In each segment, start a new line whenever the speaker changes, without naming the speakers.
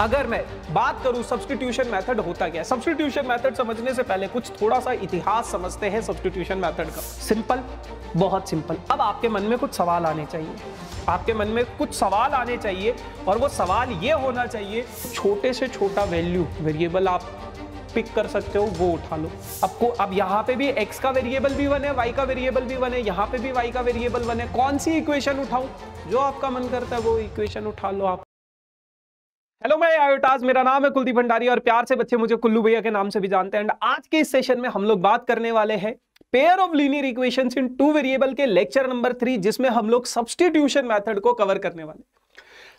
अगर मैं बात करूँ सब्सटीट्यूशन मेथड होता क्या है? सब्सटीट्यूशन मेथड समझने से पहले कुछ थोड़ा सा इतिहास समझते हैं सब्सटीट्यूशन मेथड का। सिंपल बहुत सिंपल अब आपके मन में कुछ सवाल आने चाहिए। आपके मन में कुछ सवाल आने चाहिए और वो सवाल ये होना चाहिए, छोटे से छोटा वैल्यू वेरिएबल आप पिक कर सकते हो, वो उठा लो। आपको अब यहाँ पे भी एक्स का वेरिएबल भी बने वाई का वेरिएबल भी बने, यहाँ पे भी वाई का वेरिएबल बने, कौन सी इक्वेशन उठाऊं? जो आपका मन करता है वो इक्वेशन उठा लो आप। हेलो मैं आयोटाज मेरा नाम है कुलदीप भंडारी और प्यार से बच्चे मुझे कुल्लू भैया के नाम से भी जानते हैं। एंड आज के इस सेशन में हम लोग बात करने वाले हैं pair of linear equations in two variable के लेक्चर नंबर थ्री जिसमें हम लोग सब्सटीट्यूशन मेथड को कवर करने वाले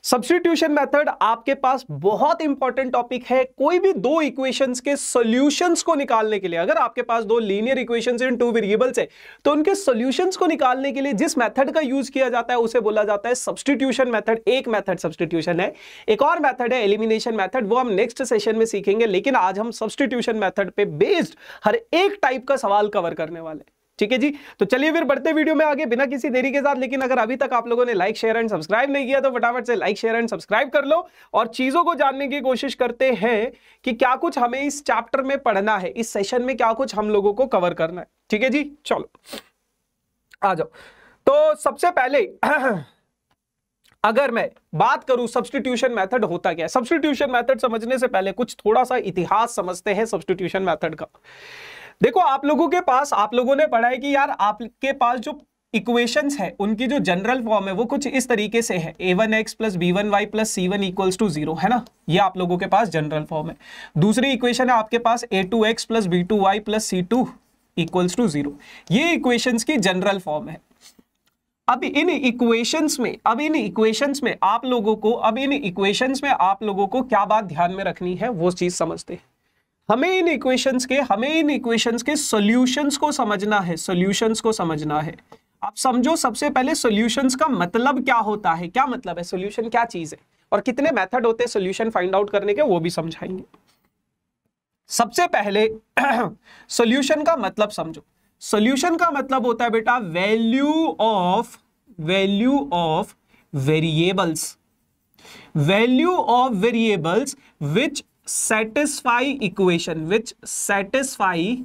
सब्सटीट्यूशन मेथड आपके पास बहुत इंपॉर्टेंट टॉपिक है कोई भी दो इक्वेशंस के सॉल्यूशंस को निकालने के लिए। अगर आपके पास दो linear equations in two variables है तो उनके सॉल्यूशंस को निकालने के लिए जिस मेथड का यूज़ किया जाता है, उसे बोला जाता है सब्सटीट्यूशन मेथड एक मेथड सब्सटीट्यूशन है, एक और मेथड है एलिमिनेशन मेथड वो हम नेक्स्ट सेशन में सीखेंगे, लेकिन आज हम सब्सटीट्यूशन मेथड पे बेस्ड हर एक टाइप का सवाल कवर करने वाले हैं। ठीक है जी? तो चलिए फिर बढ़ते वीडियो में आगे बिना किसी देरी के साथ, लेकिन अगर अभी तक आप लोगों ने लाइक शेयर एंड सब्सक्राइब नहीं किया तो फटाफट से लाइक शेयर एंड सब्सक्राइब कर लो। और चीज़ों को जानने की कोशिश करते हैं कि क्या कुछ हमें इस चैप्टर में पढ़ना है, इस सेशन में क्या कुछ हम लोगों को कवर करना है। ठीक है जी? चलो, आ जाओ। तो सबसे पहले अगर मैं बात करूँ सब्सटीट्यूशन मेथड होता क्या है? सब्सटीट्यूशन मेथड समझने से पहले कुछ थोड़ा सा इतिहास समझते हैं सब्सटीट्यूशन मेथड का। देखो, आप लोगों के पास, आप लोगों ने पढ़ा है कि यार, आपके पास जो इक्वेशंस है, उनकी जो जनरल फॉर्म है, वो कुछ इस तरीके से है। A one x plus b one y plus c one equals to zero है ना? ये आप लोगों के पास जनरल फॉर्म है। दूसरी इक्वेशन है आपके पास a two x plus b two y plus c two equals to zero ये इक्वेशंस की जनरल फॉर्म है। अब इन इक्वेशंस में, अब इन इक्वेशंस में आप लोगों को, अब इन इक्वेशंस में आप लोगों को क्या बात ध्यान में रखनी है, वो चीज़ समझते हैं। हमें इन इक्वेशंस के, हमें इन इक्वेशंस के सॉल्यूशंस को समझना है सॉल्यूशंस को समझना है। आप समझो सबसे पहले सॉल्यूशंस का मतलब क्या होता है? क्या मतलब है? सॉल्यूशन क्या चीज़ है? और कितने मेथड होते हैं सॉल्यूशन फाइंड आउट करने के, वो भी समझाएँगे। सबसे पहले सॉल्यूशन का मतलब समझो। सॉल्यूशन का मतलब होता है बेटा value of value of variables value of variables which satisfy equation which satisfy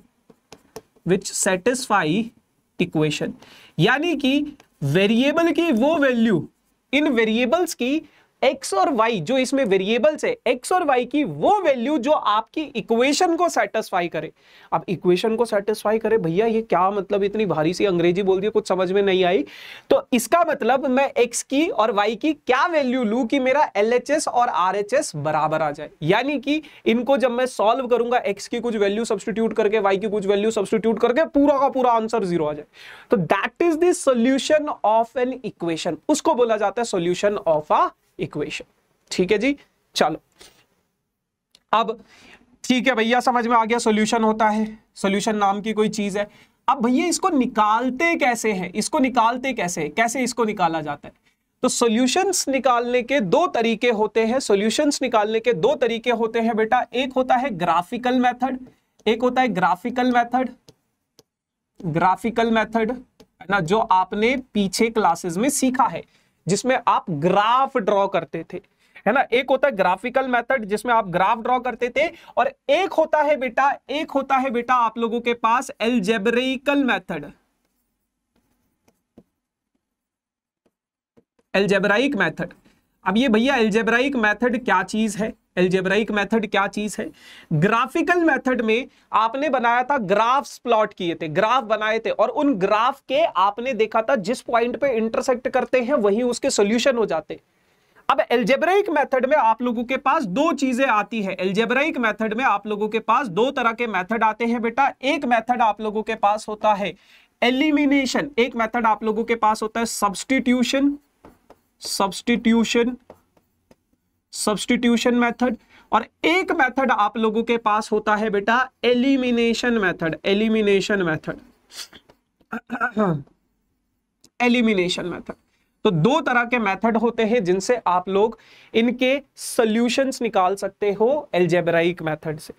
which satisfy equation यानी कि वेरिएबल की वो वैल्यू इन वेरिएबल्स की एक्स और वाई जो इसमें वेरिएबल्स है, एक्स और वाई की वो वैल्यू जो आपकी इक्वेशन को सेटिस्फाई करे। अब इक्वेशन को सेटिस्फाई करे, भैया, ये क्या मतलब इतनी भारी सी अंग्रेज़ी बोल दी, कुछ समझ में नहीं आई। तो इसका मतलब मैं एक्स की और वाई की क्या वैल्यू लू कि मेरा एलएचएस और आर बराबर आ जाए? यानी कि इनको जब मैं सॉल्व करूँगा, एक्स की कुछ वैल्यू सब्सटीट्यूट करके, वाई की कुछ वैल्यू सब्सटीट्यूट करके, पूरा का पूरा आंसर ज़ीरो आ जाए। तो that is the of an equation उसको बोला जाता है सोल्यूशन ऑफ़ अ इक्वेशन ठीक है जी? चलो। अब ठीक है भैया, समझ में आ गया सॉल्यूशन होता है। सॉल्यूशन नाम की कोई चीज़ है। अब भैया, इसको निकालते कैसे हैं? इसको निकालते कैसे है? कैसे इसको निकाला जाता है? तो सॉल्यूशंस निकालने के दो तरीके होते हैं। सॉल्यूशंस निकालने के दो तरीके होते हैं बेटा। एक होता है ग्राफिकल मेथड एक होता है ग्राफिकल मेथड ग्राफिकल मेथड ना, जो आपने पीछे क्लासेस में सीखा है। जिसमें आप ग्राफ ड्रॉ करते थे, है ना? एक होता है ग्राफिकल मेथड जिसमें आप ग्राफ ड्रॉ करते थे, और एक होता है बेटा, एक होता है बेटा आप लोगों के पास एल्जेब्रिकल मेथड एल्जेब्राइक मेथड अब ये भैया एल्जेब्राइक मेथड क्या चीज़ है? एल्जेब्राइक मेथड क्या चीज़ है? ग्राफिकल मेथड में आपने बनाया था ग्राफ्स प्लॉट किए थे ग्राफ बनाए थे और उन ग्राफ के आपने देखा था जिस पॉइंट पे इंटरसेक्ट करते हैं, वही उसके सोल्यूशन हो जाते अब एल्जेब्राइक मेथड में आप लोगों के पास दो चीज़ें आती है। एल्जेब्राइक मेथड में आप लोगों के पास दो तरह के मेथड आते हैं बेटा। एक मेथड आप लोगों के पास होता है एलिमिनेशन एक मेथड आप लोगों के पास होता है सब्सटीट्यूशन सब्सटीट्यूशन सब्सटीट्यूशन मेथड और एक मेथड आप लोगों के पास होता है बेटा elimination method elimination method elimination method तो दो तरह के मेथड होते हैं जिनसे आप लोग इनके सॉल्यूशंस निकाल सकते हो एल्जेब्राइक मेथड से।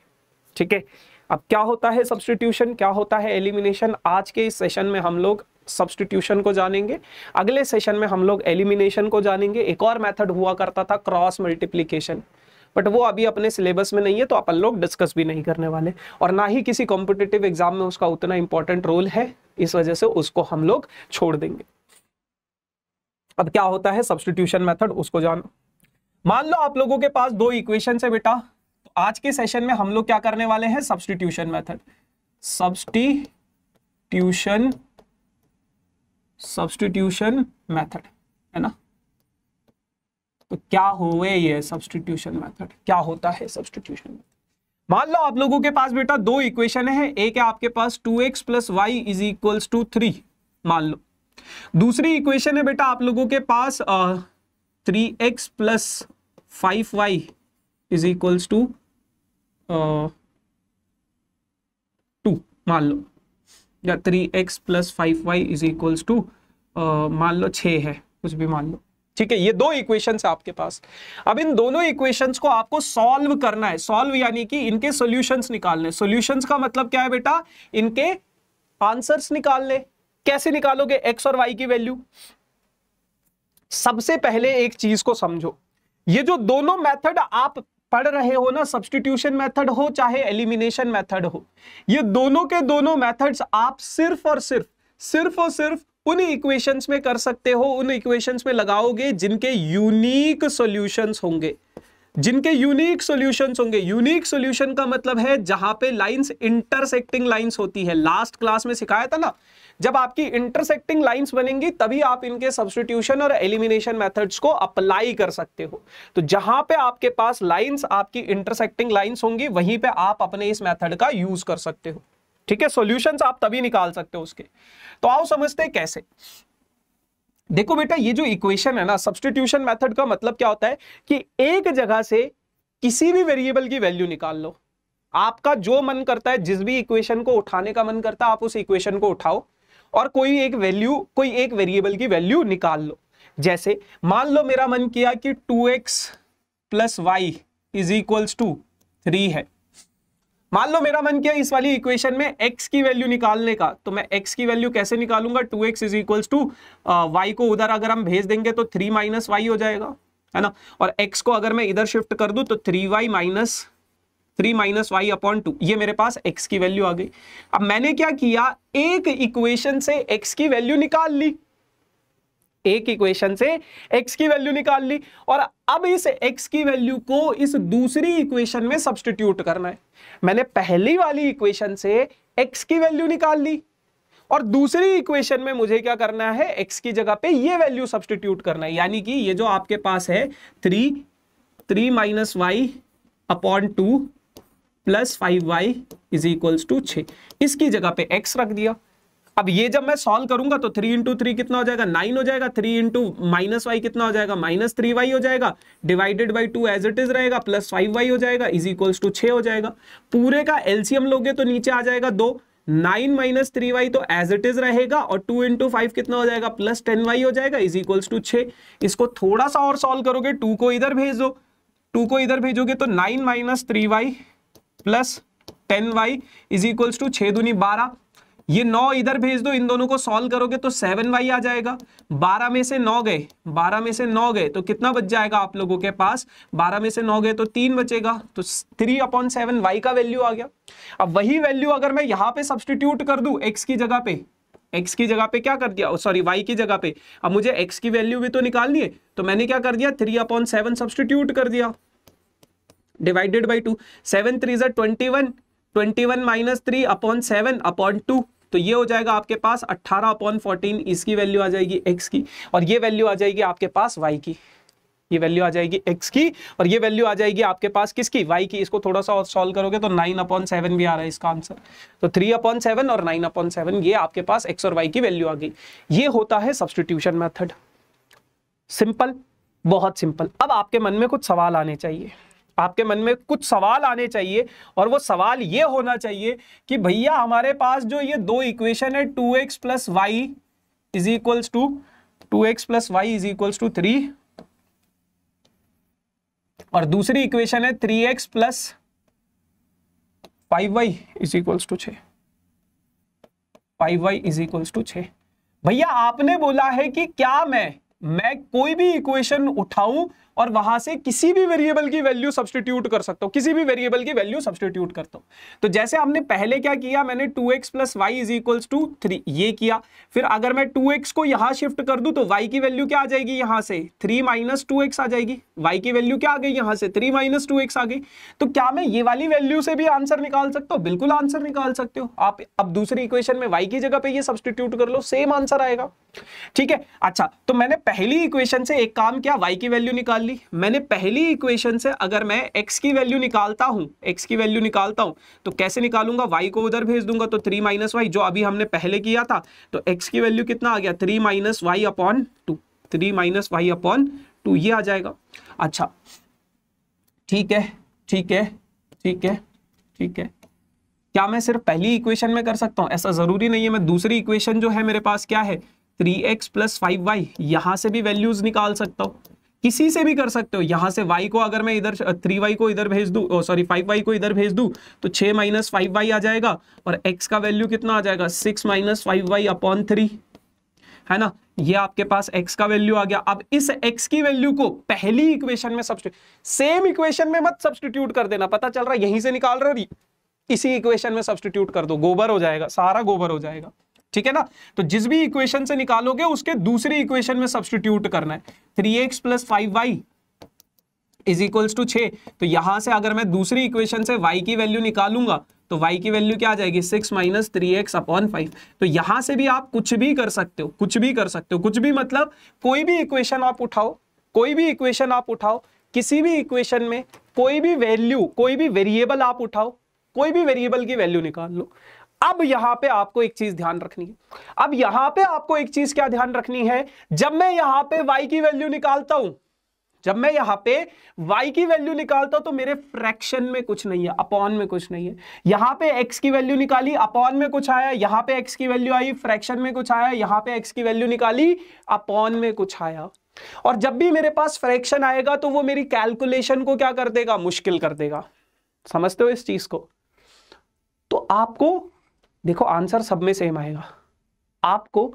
ठीक है? अब क्या होता है सब्सटीट्यूशन क्या होता है एलिमिनेशन आज के इस सेशन में हम लोग सब्सटीट्यूशन को जानेंगे। अगले सेशन में हम लोग एलिमिनेशन को जानेंगे। एक और मेथड हुआ करता था क्रॉस मल्टीप्लीकेशन बट वो अभी अपने सिलेबस में नहीं है तो अपन लोग डिस्कस भी नहीं करने वाले। और ना ही किसी कॉम्पिटेटिव एग्ज़ाम में उसका उतना इंपॉर्टेंट रोल है, इस वजह से उसको हम लोग छोड़ देंगे। अब क्या होता है सब्सटीट्यूशन मेथड उसको जानो। मान लो आप लोगों के पास दो इक्वेशन है बेटा। तो आज के सेशन में हम लोग क्या करने वाले हैं? Substitution method substitution substitution method है ना? तो क्या हुए ये सब्सटीट्यूशन मेथड क्या होता है सब्सटीट्यूशन मान लो आप लोगों के पास बेटा दो इक्वेशन है, एक है आपके पास two x plus y is equals to three मान लो। दूसरी इक्वेशन है बेटा आप लोगों के पास three x plus five y is equals to two मान लो। या three x plus five y is equals to मान लो छ है, कुछ भी मान लो। ठीक है, ये दो इक्वेशंस आपके पास। अब इन दोनों इक्वेशंस को आपको सॉल्व करना है। सॉल्व यानी कि इनके सॉल्यूशंस निकालने। सॉल्यूशंस का मतलब क्या है बेटा? इनके आंसर्स निकालने। कैसे निकालोगे? एक्स और वाई की वैल्यू सबसे पहले एक चीज़ को समझो। ये जो दोनों मेथड आप पढ़ रहे हो ना सब्सटीट्यूशन मेथड हो, चाहे एलिमिनेशन मेथड हो, ये दोनों के दोनों मेथड्स आप सिर्फ़ और सिर्फ़ सिर्फ़ और सिर्फ़ उन इक्वेशंस में कर सकते हो, उन इक्वेशंस में लगाओगे जिनके यूनिक सॉल्यूशंस होंगे। जिनके यूनिक सॉल्यूशंस होंगे। यूनिक सॉल्यूशन का मतलब है जहाँ पे लाइंस इंटरसेक्टिंग लाइंस होती है। लास्ट क्लास में सिखाया था ना जब आपकी इंटरसेक्टिंग लाइंस बनेंगी, तभी आप इनके सब्सटीट्यूशन और एलिमिनेशन मेथड्स को अप्लाई कर सकते हो। तो जहाँ पे आपके पास लाइंस आपकी इंटरसेक्टिंग लाइंस होंगी, वहीं पे आप अपने इस मेथड का यूज़ कर सकते हो। ठीक है? सॉल्यूशंस आप तभी निकाल सकते हो उसके। तो आओ समझते हैं कैसे। देखो बेटा, ये जो इक्वेशन है ना सब्सटीट्यूशन मेथड का मतलब क्या होता है कि एक जगह से किसी भी वेरिएबल की वैल्यू निकाल लो। आपका जो मन करता है, जिस भी इक्वेशन को उठाने का मन करता है, आप उस इक्वेशन को उठाओ। और कोई एक वैल्यू कोई एक वेरिएबल की वैल्यू निकाल लो। जैसे, मान लो मेरा मन किया कि two x plus y is equals to three है। मान लो मेरा मन किया इस वाली इक्वेशन में x की वैल्यू निकालने का तो मैं x की वैल्यू कैसे निकालूँगा? Two x is equals to y को उधर अगर हम भेज देंगे तो थ्री माइनस वाई हो जाएगा, है ना? और x को अगर मैं इधर शिफ्ट कर दूँ तो three y minus three minus y upon two, ये मेरे पास x की वैल्यू आ गई। अब मैंने क्या किया, एक इक्वेशन से x की वैल्यू निकाल ली। एक इक्वेशन से x की वैल्यू निकाल ली और अब इस x की वैल्यू को इस दूसरी इक्वेशन में सब्सटीट्यूट करना है। मैंने पहली वाली इक्वेशन से x की वैल्यू निकाल ली और दूसरी इक्वेशन में मुझे क्या करना है, x की जगह पे ये वैल्यू सब्सटीट्यूट करना है। यानी कि ये जो आपके पास है, three three minus y upon two plus five y is equals to छ। इसकी जगह पे x रख दिया। अब ये जब मैं सॉल्व करूँगा तो थ्री इंटू थ्री कितना हो जाएगा? नाइन हो जाएगा। थ्री इंटू माइनस वाई कितना हो जाएगा? माइनस थ्री वाई हो जाएगा। Divided by two as it is रहेगा प्लस फाइव वाई हो जाएगा इज़ इक्वल्स टू छह हो जाएगा। पूरे का एलसीएम लोगे तो नीचे आ जाएगा दो। नाइन माइनस थ्री वाई तो एज इट इज़ रहेगा और टू इंटू फाइव कितना हो जाएगा? प्लस टेन वाई हो जाएगा इज़ इक्वल्स टू छह इसको थोड़ा सा और सॉल्व करोगे टू को इधर भेज। दो टू को इधर भेजोगे तो nine minus three y plus ten y is equals to छह दूनी बारह। ये नौ इधर भेज दो, इन दोनों को सॉल्व करोगे तो सेवन वाई आ जाएगा। बारह में से नौ गए, बारह में से नौ गए तो कितना बच जाएगा आप लोगों के पास? बारह में से नौ गए तो तीन बचेगा तो थ्री अपॉन सेवन वाई का वैल्यू आ गया। अब वही वैल्यू अगर मैं यहाँ पे सब्सटीट्यूट कर दू एक्स की जगह पे एक्स की जगह पे क्या कर दिया? सॉरी वाई की जगह पे। अब मुझे एक्स की वैल्यू भी तो निकालनी है तो मैंने क्या कर दिया? थ्री अपॉन सेवन सब्सटीट्यूट कर दिया। Divided by two seven three जर twenty one twenty one minus three upon seven upon two तो ये हो जाएगा आपके पास 18 अपॉन फोर्टीन इसकी वैल्यू आ जाएगी x की। और ये वैल्यू आ जाएगी आपके पास y की। ये वैल्यू आ जाएगी x की और ये वैल्यू आ जाएगी आपके पास किसकी? y की। इसको थोड़ा सा और सॉल्व करोगे तो 9 अपॉन सेवन भी आ रहा है इसका आंसर तो 3 अपॉन सेवन और 9 अपॉन सेवन ये आपके पास x और y की वैल्यू आ गई। ये होता है सब्सटीट्यूशन मेथड सिंपल बहुत सिंपल अब आपके मन में कुछ सवाल आने चाहिए। आपके मन में कुछ सवाल आने चाहिए और वो सवाल ये होना चाहिए कि भैया हमारे पास जो ये दो इक्वेशन है two x plus y is equals to two x plus y is equals to three और दूसरी इक्वेशन है three x plus five y is equals to छ five y is equals to छ भैया आपने बोला है कि क्या मैं मैं कोई भी इक्वेशन उठाऊं और वहाँ से किसी भी वेरिएबल की वैल्यू सब्सटीट्यूट कर सकता हूँ, किसी भी वेरिएबल की वैल्यू सब्सटीट्यूट करता हूँ। तो जैसे हमने पहले क्या किया, मैंने two x plus y is equals to three ये किया। फिर अगर मैं टू एक्स को यहाँ शिफ्ट कर दूँ तो वाई की वैल्यू क्या आ जाएगी यहाँ से? थ्री माइनस टू एक्स आ जाएगी। वाई की वैल्यू क्या आ गई यहाँ से? थ्री माइनस टू एक्स आ गई। तो क्या मैं ये वाली वैल्यू से भी आंसर निकाल सकता हूँ? बिल्कुल आंसर निकाल सकते हो। आप अब दूसरी इक्वेशन में वाई की जगह पे ये सब्सटीट्यूट कर लो सेम आंसर आएगा। ठीक है? अच्छा तो मैंने पहली इक्वेशन से एक काम किया वाई की वैल्यू निकाल ली मैंने पहली इक्वेशन से अगर मैं एक्स की वैल्यू निकालता हूँ एक्स की वैल्यू निकालता हूँ तो कैसे निकालूँगा? वाई को उधर भेज दूँगा तो थ्री माइनस वाई जो अभी हमने पहले किया था तो एक्स की वैल्यू कितना आ गया? Three minus y upon two three minus y upon two ये आ जाएगा। अच्छा ठीक है ठीक है ठीक है ठीक है। क्या मैं सिर्फ़ पहली इक्वेशन में कर सकता हूँ? ऐसा ज़रूरी नहीं है, मैं दूसरी इक्वेशन जो है मेरे पास क्या है? Three x plus five y यहाँ से भी वैल्यूज़ निकाल सकता हूँ। किसी से भी कर सकते हो। यहाँ से y को अगर मैं इधर थ्री वाई को इधर भेज दू सॉरी फाइव वाई को इधर भेज दू तो छह माइनस फाइव वाई आ जाएगा और x का वैल्यू कितना आ जाएगा? Six minus five y upon three है ना? ये आपके पास x का वैल्यू आ गया। अब इस x की वैल्यू को पहली इक्वेशन में सेम इक्वेशन में मत सब्सटीट्यूट कर देना। पता चल रहा है? यहीं से निकाल रहे इसी इक्वेशन में सब्सटीट्यूट कर दो। गोबर हो जाएगा। सारा गोबर हो जाएगा। ठीक है ना? तो जिस भी इक्वेशन से निकालोगे, उसके दूसरी इक्वेशन में सब्सटीट्यूट करना है। Three x plus five y is equals to छ तो यहाँ से अगर मैं दूसरी इक्वेशन से y की वैल्यू निकालूँगा तो y की वैल्यू क्या आ जाएगी? Six minus three x upon five तो यहाँ से भी आप कुछ भी कर सकते हो, कुछ भी कर सकते हो। कुछ भी मतलब कोई भी इक्वेशन आप उठाओ, कोई भी इक्वेशन आप उठाओ, किसी भी इक्वेशन में कोई भी वैल्यू कोई भी वेरिएबल आप उठाओ, कोई भी वेरिएबल की वैल्यू निकाल लो। अब यहाँ पे आपको एक चीज़ ध्यान रखनी है। अब यहाँ पे आपको एक चीज़ क्या ध्यान रखनी है? जब मैं यहाँ पे y की वैल्यू निकालता हूँ, जब मैं यहाँ पे y की वैल्यू निकालता हूँ तो मेरे फ्रैक्शन में कुछ नहीं है अपॉन में कुछ नहीं है। यहाँ पे x की वैल्यू निकाली अपॉन में कुछ आया, यहाँ पे x की वैल्यू आई फ्रैक्शन में कुछ आया, यहाँ पे x की वैल्यू निकाली अपॉन में कुछ आया। और जब भी मेरे पास फ्रैक्शन आएगा तो वो मेरी कैलकुलेशन को क्या कर देगा? मुश्किल कर देगा। समझते हो इस चीज़ को? तो आपको देखो, आंसर सब में सेम आएगा। आपको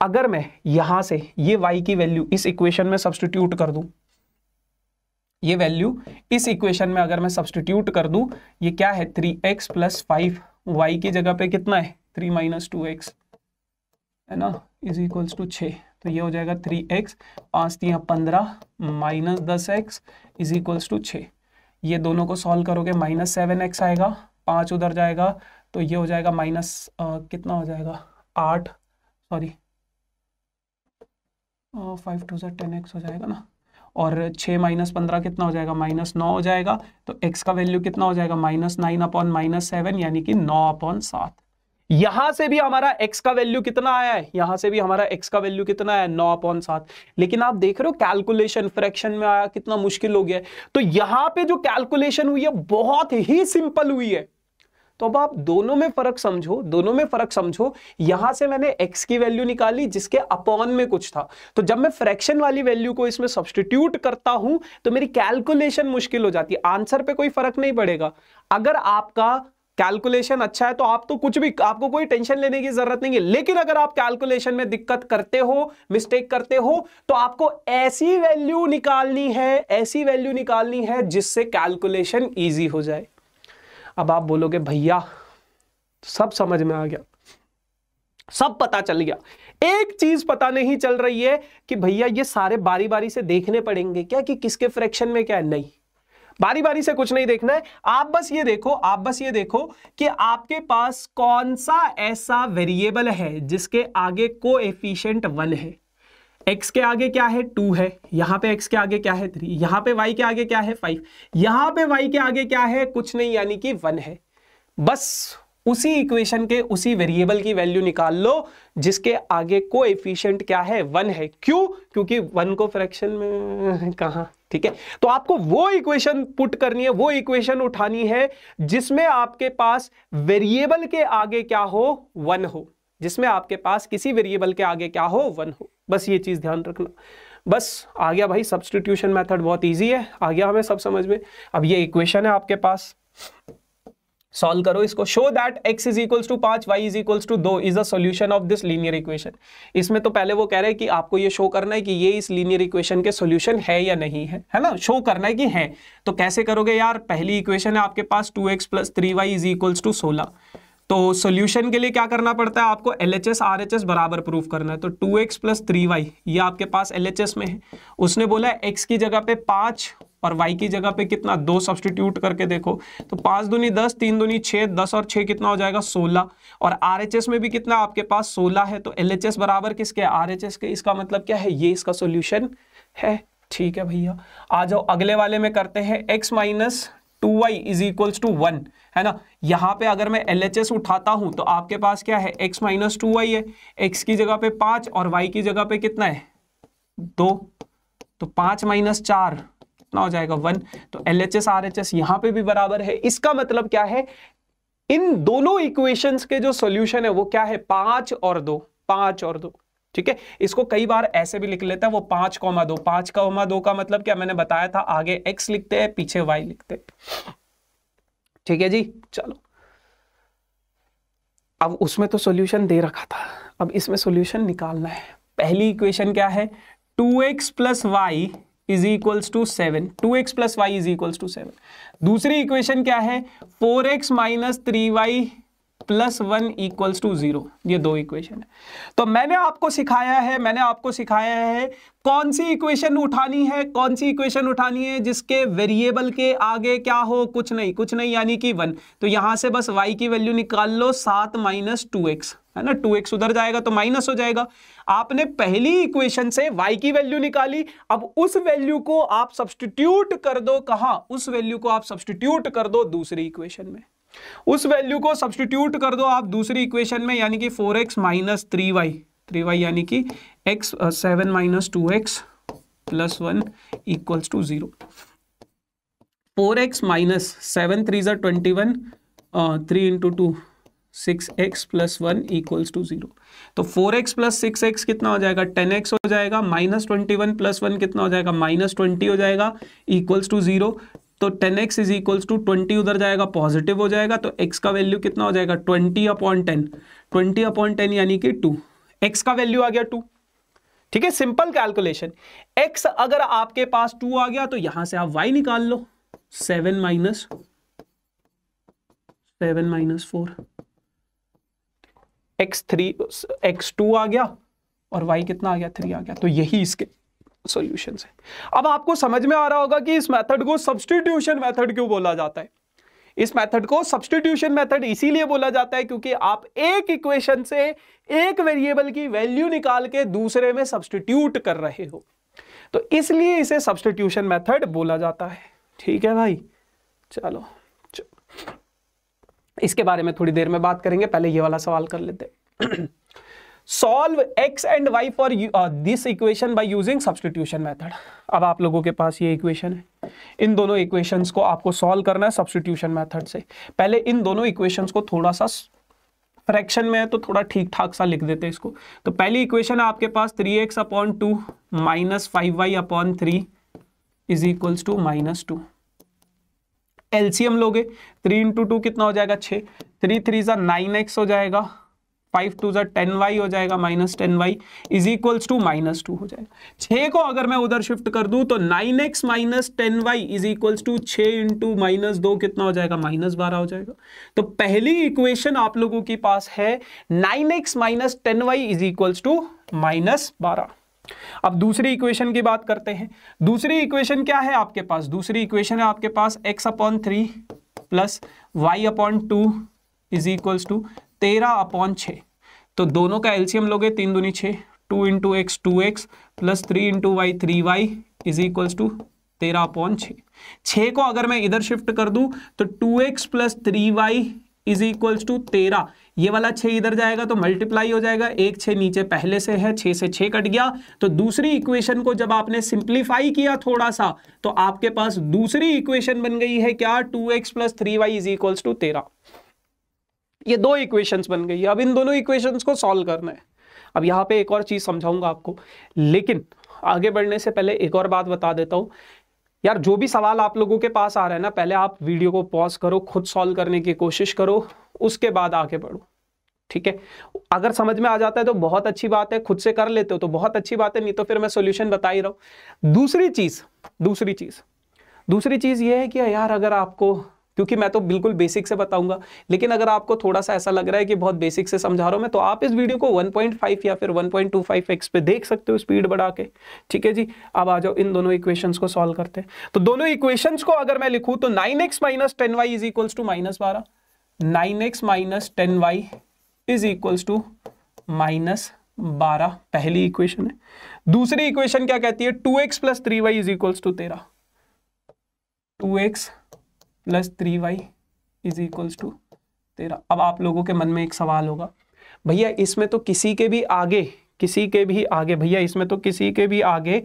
अगर मैं यहाँ से ये y की वैल्यू इस इक्वेशन में सब्सटीट्यूट कर दूँ, ये वैल्यू इस इक्वेशन में अगर मैं सब्सटीट्यूट कर दूँ, ये क्या है? Three x plus five y की जगह पे कितना है? थ्री माइनस टू एक्स है ना? इज़ इक्वल्स टू छ तो ये हो जाएगा थ्री एक्स पाँच तीन पंद्रह माइनस दस एक्स इज़ इक्वल्स टू छ ये दोनों को सॉल्व करोगे माइनस सेवन एक्स आएगा, पाँच उधर जाएगा तो ये हो जाएगा माइनस कितना हो जाएगा? आठ सॉरी फाइव टू ज़ा टेन एक्स हो जाएगा ना? और छः माइनस पंद्रह कितना हो जाएगा? माइनस नौ हो जाएगा। तो एक्स का वैल्यू कितना हो जाएगा? Minus nine upon minus seven यानी कि नौ अपॉन सात। यहाँ से भी हमारा x का वैल्यू कितना आया है? यहाँ से भी हमारा x का वैल्यू कितना है नौ अपॉन सात। लेकिन आप देख रहे हो कैलकुलेशन फ्रैक्शन में आया, कितना मुश्किल हो गया तो यहाँ पे जो कैलकुलेशन हुई है, बहुत ही सिंपल हुई है। तो अब आप दोनों में फ़र्क समझो, दोनों में फ़र्क समझो। यहाँ से मैंने x की वैल्यू निकाली, जिसके अपॉन में कुछ था। तो जब मैं फ्रैक्शन वाली वैल्यू को इसमें सब्सटीट्यूट करता हूँ तो मेरी कैलकुलेशन मुश्किल हो जाती है। आंसर पे कोई फ़र्क नहीं पड़ेगा। अगर आपका कैलकुलेशन अच्छा है तो आप तो कुछ भी, आपको कोई टेंशन लेने की ज़रूरत नहीं है। लेकिन अगर आप कैलकुलेशन में दिक्कत करते हो मिस्टेक करते हो तो आपको ऐसी वैल्यू निकालनी है, ऐसी वैल्यू निकालनी है, जिससे कैलकुलेशन ईजी हो जाए। अब आप बोलोगे, भैया, सब समझ में आ गया। सब पता चल गया। एक चीज़ पता नहीं चल रही है कि भैया, ये सारे बारी बारी से देखने पड़ेंगे क्या कि किसके फ्रैक्शन में क्या है? नहीं। बारी बारी से कुछ नहीं देखना है। आप बस ये देखो, आप बस ये देखो कि आपके पास कौन सा ऐसा वेरिएबल है जिसके आगे को एफिशियंट वन है। X के आगे क्या है? टू है। यहाँ पे x के आगे क्या है? थ्री यहाँ पे y के आगे क्या है? फाइव यहाँ पे y के आगे क्या है? कुछ नहीं, यानी कि वन है। बस उसी इक्वेशन के उसी वेरिएबल की वैल्यू निकाल लो, जिसके आगे को एफिशियंट क्या है? वन है। क्यों? क्योंकि वन को फ्रैक्शन में कहा? ठीक है? तो आपको वो इक्वेशन पुट करनी है, वो इक्वेशन उठानी है, जिसमें आपके पास वेरिएबल के आगे क्या हो? वन हो। जिसमें आपके पास किसी वेरिएबल के आगे क्या हो? वन हो। बस ये चीज़ ध्यान रखना। बस आ गया भाई सब्सटीट्यूशन मेथड बहुत इजी है, आ गया हमें सब समझ में। अब ये इक्वेशन है आपके पास। सॉल्व करो इसको। Show that x is equals to पाँच वाई इज़ इक्वल्स टू दो is a solution of this linear equation इसमें तो पहले वो कह रहे हैं कि आपको ये शो करना है कि ये इस लीनियर इक्वेशन के सोल्यूशन है या नहीं है। है ना? शो करना है कि है। तो कैसे करोगे यार? पहली इक्वेशन है आपके पास two x plus three y is equals to सोलह। तो सोल्यूशन के लिए क्या करना पड़ता है? आपको L H S R H S बराबर प्रूफ करना है। तो टू एक्स प्लस थ्री ये आपके पास एल एच एस में है। उसने बोला एक्स की जगह पे पाँच और y की जगह पे कितना? दो सब्सटीट्यूट करके देखो। तो पाँच दूनी दस, तीन दूनी छः, दस और छः कितना हो जाएगा? सोलह। और आरएचएस में भी कितना आपके पास? सोलह है। तो एल एच एस बराबर किसके? आर एच एस के। इसका मतलब क्या है? ये इसका सोल्यूशन है। ठीक है भैया। आ जाओ, अगले वाले में करते हैं x minus two y is equals to one, है ना? यहाँ पे अगर मैं एलएचएस उठाता हूँ तो आपके पास क्या है? X माइनस टू वाई है। X की जगह पे पाँच और y की जगह पे कितना है? दो। तो पाँच माइनस चार, कितना हो जाएगा? वन। तो L H S R H S यहाँ पर भी बराबर है। इसका मतलब क्या है? इन दोनों इक्वेशंस के जो सोल्यूशन है, वो क्या है? पाँच और दो। पाँच और दो। ठीक है? इसको कई बार ऐसे भी लिख लेता है, वो पाँच कौमा दो। पाँच कौमा दो का मतलब क्या? मैंने बताया था, आगे एक्स लिखते हैं, पीछे वाई लिखते ठीक है जी? चलो। अब उसमें तो सॉल्यूशन दे रखा था। अब इसमें सॉल्यूशन निकालना है। पहली इक्वेशन क्या है? Two x plus y is equals to seven two x plus y is equals to seven दूसरी इक्वेशन क्या है? Four x minus three y plus one equals to zero. ये दो इक्वेशन है। तो मैंने आपको सिखाया है, मैंने आपको सिखाया है कौन सी इक्वेशन उठानी है, कौन सी इक्वेशन उठानी है, जिसके वेरिएबल के आगे क्या हो, कुछ नहीं कुछ नहीं, यानी कि वन। तो यहाँ से बस y की वैल्यू निकाल लो, सात माइनस टू एक्स, है ना? टू एक्स उधर जाएगा तो माइनस हो जाएगा। आपने पहली इक्वेशन से y की वैल्यू निकाली, अब उस वैल्यू को आप सब्सटीट्यूट कर दो कहा? उस वैल्यू को आप सब्सटीट्यूट कर दो दूसरी इक्वेशन में। उस वैल्यू को सब्सटीट्यूट कर दो आप दूसरी इक्वेशन में, यानी कि four x minus three y three y यानी कि x seven minus two x plus one equals to zero four x minus seven three ज़ा twenty one three into two six x plus one equals to zero तो four x plus six x कितना हो जाएगा? Ten x हो जाएगा minus twenty one plus one कितना हो जाएगा? माइनस ट्वेंटी हो जाएगा इक्वल्स टू ज़ीरो तो ten x is equals to twenty उधर जाएगा, पॉजिटिव हो जाएगा तो एक्स का वैल्यू कितना हो जाएगा? Twenty upon ten. Twenty upon ten यानी कि टू। एक्स का वैल्यू आ गया टू। ठीक है, सिंपल कैलकुलेशन। एक्स अगर आपके पास टू आ गया तो यहाँ से आप वाई निकाल लो। Seven minus seven minus four. X three, x two आ गया और वाई कितना आ गया? थ्री आ गया। तो यही इसके सॉल्यूशन है। अब आपको समझ में आ रहा होगा कि इस मेथड को सब्सटीट्यूशन मेथड क्यों बोला जाता है? इस मेथड को सब्सटीट्यूशन मेथड इसीलिए बोला जाता है क्योंकि आप एक इक्वेशन से एक वेरिएबल की वैल्यू निकाल के दूसरे में सब्सटीट्यूट कर रहे हो। तो इसलिए इसे सब्सटीट्यूशन मेथड बोला जाता है। ठीक है भाई? चलो, इसके बारे में थोड़ी देर में बात करेंगे पहले ये वाला सवाल कर लेते solve x and y for this equation by using substitution method अब आप लोगों के पास ये इक्वेशन है। इन दोनों इक्वेशंस को आपको सॉल्व करना है सब्सटीट्यूशन मेथड से। पहले इन दोनों इक्वेशंस को थोड़ा सा फ्रैक्शन में है तो थोड़ा ठीक ठाक सा लिख देते हैं इसको। तो पहली इक्वेशन है आपके पास three x upon two minus five y upon three is equals to minus two LCM लोगे थ्री इंटू टू कितना हो जाएगा? छः थ्री थ्री ज़ा नाइन एक्स हो जाएगा। फाइव टू ज़ा टेन वाई हो जाएगा, minus ten y is equals to minus two हो जाएगा। छः को अगर मैं उधर शिफ्ट कर दूँ तो nine x minus ten y is equals to छः इंटू माइनस दो कितना हो जाएगा, माइनस बारह हो जाएगा। तो पहली इक्वेशन आप लोगों के पास है, nine x minus ten y is equals to minus बारह। अब दूसरी इक्वेशन की बात करते हैं। दूसरी इक्वेशन क्या है आपके पास? दूसरी इक्वेशन है आपके पास x upon three plus y upon two is equals to तेरह अपॉन छ तो दोनों का एल्सियम लोगे, तीन दूनी छः two into x two x plus three into y three y is equals to तेरह अपॉन छ छः को अगर मैं इधर शिफ्ट कर दूँ तो two x plus three y is equals to तेरह। ये वाला छः इधर जाएगा तो मल्टीप्लाई हो जाएगा, एक छः नीचे पहले से है छः से छः कट गया। तो दूसरी इक्वेशन को जब आपने सिंप्लीफाई किया थोड़ा सा तो आपके पास दूसरी इक्वेशन बन गई है क्या? Two x plus three y is equals to तेरह। ये दो इक्वेशंस बन गई अब इन दोनों इक्वेशंस को सॉल्व करना है। अब यहाँ पे एक और चीज़ समझाऊँगा आपको। लेकिन आगे बढ़ने से पहले एक और बात बता देता हूँ। यार, जो भी सवाल आप लोगों के पास आ रहा है ना, पहले आप वीडियो को पॉज करो, खुद सॉल्व करने की कोशिश करो, उसके बाद आगे बढ़ो। ठीक है? अगर समझ में आ जाता है तो बहुत अच्छी बात है, खुद से कर लेते हो तो बहुत अच्छी बात है, नहीं तो फिर मैं सोल्यूशन बता ही रहा हूँ। दूसरी चीज़ दूसरी चीज़ दूसरी चीज़ ये है कि यार, अगर आपको क्योंकि मैं तो बिल्कुल बेसिक से बताऊँगा। लेकिन अगर आपको थोड़ा सा ऐसा लग रहा है कि बहुत बेसिक से समझा रहा हूँ मैं तो आप इस वीडियो को 1.5 या फिर 1.25 एक्स पे देख सकते हो स्पीड बढ़ा के ठीक है जी? अब आ जाओ, इन दोनों इक्वेशंस को सॉल्व करते हैं। तो दोनों इक्वेशंस को अगर मैं लिखूं तो nine x minus ten y is equals to minus बारह। Nine x minus ten y is equals to minus बारह। पहली इक्वेशन है। दूसरी इक्वेशन क्या कहती है? Two x plus three y is equals to तेरह। Two x plus three y is equals to तेरह। अब आप लोगों के मन में एक सवाल होगा, भैया इसमें तो किसी के भी आगे, किसी के भी आगे, भैया इसमें तो किसी के भी आगे,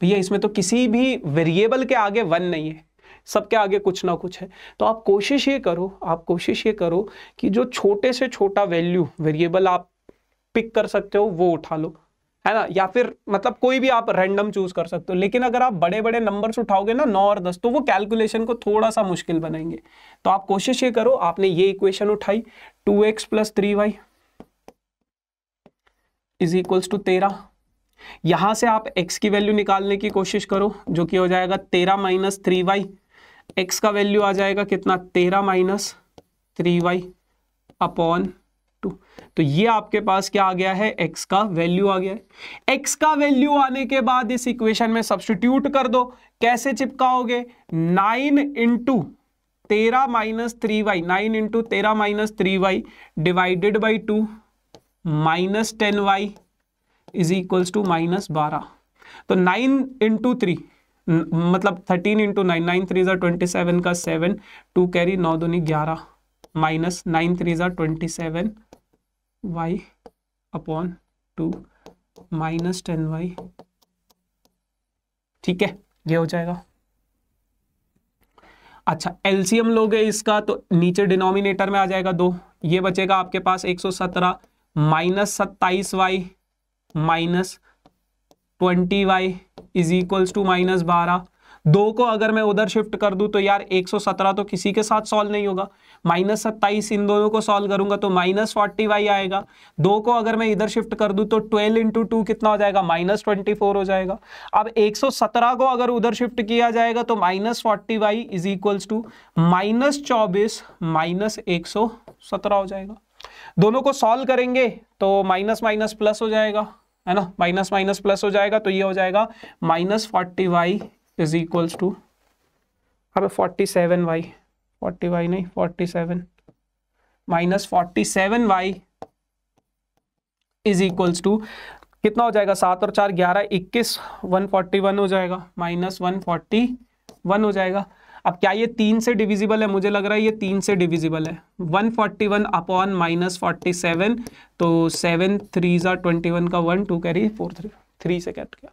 भैया इसमें तो किसी भी वेरिएबल के आगे वन नहीं है, सबके आगे कुछ ना कुछ है। तो आप कोशिश ये करो, आप कोशिश ये करो कि जो छोटे से छोटा वैल्यू वेरिएबल आप पिक कर सकते हो, वो उठा लो। है ना? या फिर मतलब कोई भी आप रैंडम चूज़ कर सकते हो, लेकिन अगर आप बड़े बड़े नंबर्स उठाओगे ना, नौ और दस तो वो कैलकुलेशन को थोड़ा सा मुश्किल बनाएँगे तो आप कोशिश ये करो, आपने ये इक्वेशन उठाई two x plus three y is equals to तेरह। यहाँ से आप x की वैल्यू निकालने की कोशिश करो, जो कि हो जाएगा तेरह माइनस थ्री वाई एक्स का वैल्यू आ जाएगा कितना? तेरह minus three y upon two. तो ये आपके पास क्या आ गया है? X का वैल्यू आ गया है। X का वैल्यू आने के बाद इस इक्वेशन में सब्सटीट्यूट कर दो। कैसे चिपकाओगे? नाइन इंटू तेरह minus three y nine into तेरह minus three y divided by two minus ten y is equals to minus बारह। तो नाइन इंटू थ्री मतलब thirteen into nine nine three ज़ा ट्वेंटी सेवन का सेवन टू कैरी नौ दूनी ग्यारह। Minus nine three ज़ा twenty seven y upon two minus ten y ठीक है? ये हो जाएगा। अच्छा एलसीएम लोगे इसका तो नीचे डिनोमिनेटर में आ जाएगा दो। ये बचेगा आपके पास 117 माइनस सत्ताईस y minus twenty y is equals to minus बारह। दो को अगर मैं उधर शिफ्ट कर दूँ तो यार 117 तो किसी के साथ सॉल्व नहीं होगा। माइनस सत्ताईस इन दोनों को सॉल्व करूँगा तो माइनस फोर्टी वाई आएगा। दो को अगर मैं इधर शिफ्ट कर दूँ तो 12 इंटू टू कितना हो जाएगा? माइनस ट्वेंटी हो जाएगा। अब 117 को अगर उधर शिफ्ट किया जाएगा तो minus forty y is equals to minus चौबीस माइनस एक सौ सत्रह हो जाएगा। दोनों को सॉल्व करेंगे तो माइनस माइनस प्लस हो जाएगा, है ना? माइनस माइनस प्लस हो जाएगा तो ये हो जाएगा minus forty y is equals to अब forty seven y forty y नहीं forty seven minus forty seven y is equals to कितना हो जाएगा सात और चार, ग्यारह, इक्कीस वन फोर्टी वन हो जाएगा माइनस वन फोर्टी वन हो जाएगा। अब क्या ये तीन से डिविजिबल है? मुझे लग रहा है ये तीन से डिविजिबल है। 141 forty one upon minus forty seven तो सेवन थ्री ज़ा ट्वेंटी वन का one two carry four three three से कैट किया।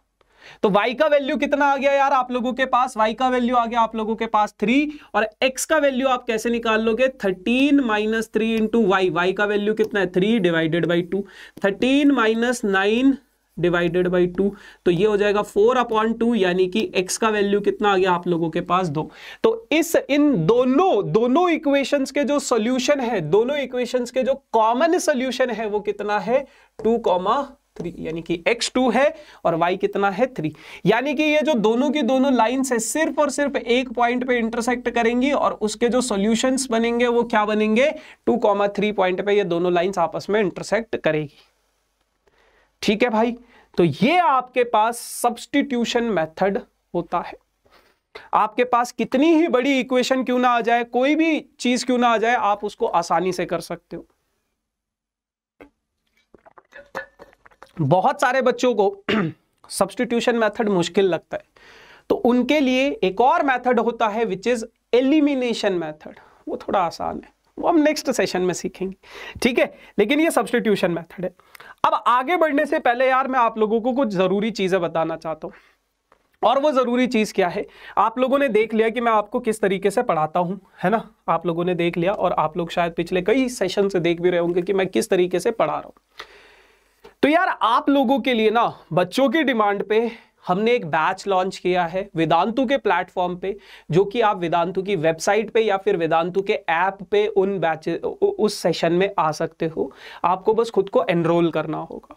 तो y का वैल्यू कितना आ गया यार आप लोगों के पास? y का वैल्यू आ गया आप लोगों के पास थ्री और x का वैल्यू आप कैसे निकाल लोगे? Thirteen minus three into y y का वैल्यू कितना है? Three divided by two thirteen minus nine divided by two तो ये हो जाएगा फोर अपॉन टू यानी कि x का वैल्यू कितना आ गया आप लोगों के पास? दो। तो इस, इन दोनों दोनों इक्वेशंस के जो सॉल्यूशन है, दोनों इक्वेशंस के जो कॉमन सॉल्यूशन है, वो कितना है? टू कॉमा थ्री यानी कि x2 है और y कितना है थ्री यानी कि ये जो दोनों की दोनों लाइंस है, सिर्फ़ और सिर्फ़ एक पॉइंट पे इंटरसेक्ट करेंगी और उसके जो सॉल्यूशंस बनेंगे, वो क्या बनेंगे? टू कॉमा थ्री पॉइंट पे ये दोनों लाइंस आपस में इंटरसेक्ट करेगी। ठीक है भाई? तो ये आपके पास सब्सटीट्यूशन मेथड होता है। आपके पास कितनी ही बड़ी इक्वेशन क्यों ना आ जाए, कोई भी चीज़ क्यों ना आ जाए, आप उसको आसानी से कर सकते हो। बहुत सारे बच्चों को सब्सटीट्यूशन मेथड मुश्किल लगता है। तो उनके लिए एक और मेथड होता है विच इज़ एलिमिनेशन मेथड वो थोड़ा आसान है। वो हम नेक्स्ट सेशन में सीखेंगे। ठीक है? लेकिन ये सब्सटीट्यूशन मेथड है। अब आगे बढ़ने से पहले यार मैं आप लोगों को कुछ ज़रूरी चीज़ें बताना चाहता हूँ। और वो ज़रूरी चीज़ क्या है? आप लोगों ने देख लिया कि मैं आपको किस तरीके से पढ़ाता हूँ, है ना? आप लोगों ने देख लिया और आप लोग शायद पिछले कई सेशन से देख भी रहे होंगे कि मैं किस तरीके से पढ़ा रहा हूँ। तो यार, आप लोगों के लिए ना, बच्चों की डिमांड पे हमने एक बैच लॉन्च किया है वेदांतु के प्लेटफॉर्म पे, जो कि आप वेदांतु की वेबसाइट पे या फिर वेदांतु के ऐप पे उन बैच उस सेशन में आ सकते हो। आपको बस खुद को एनरोल करना होगा।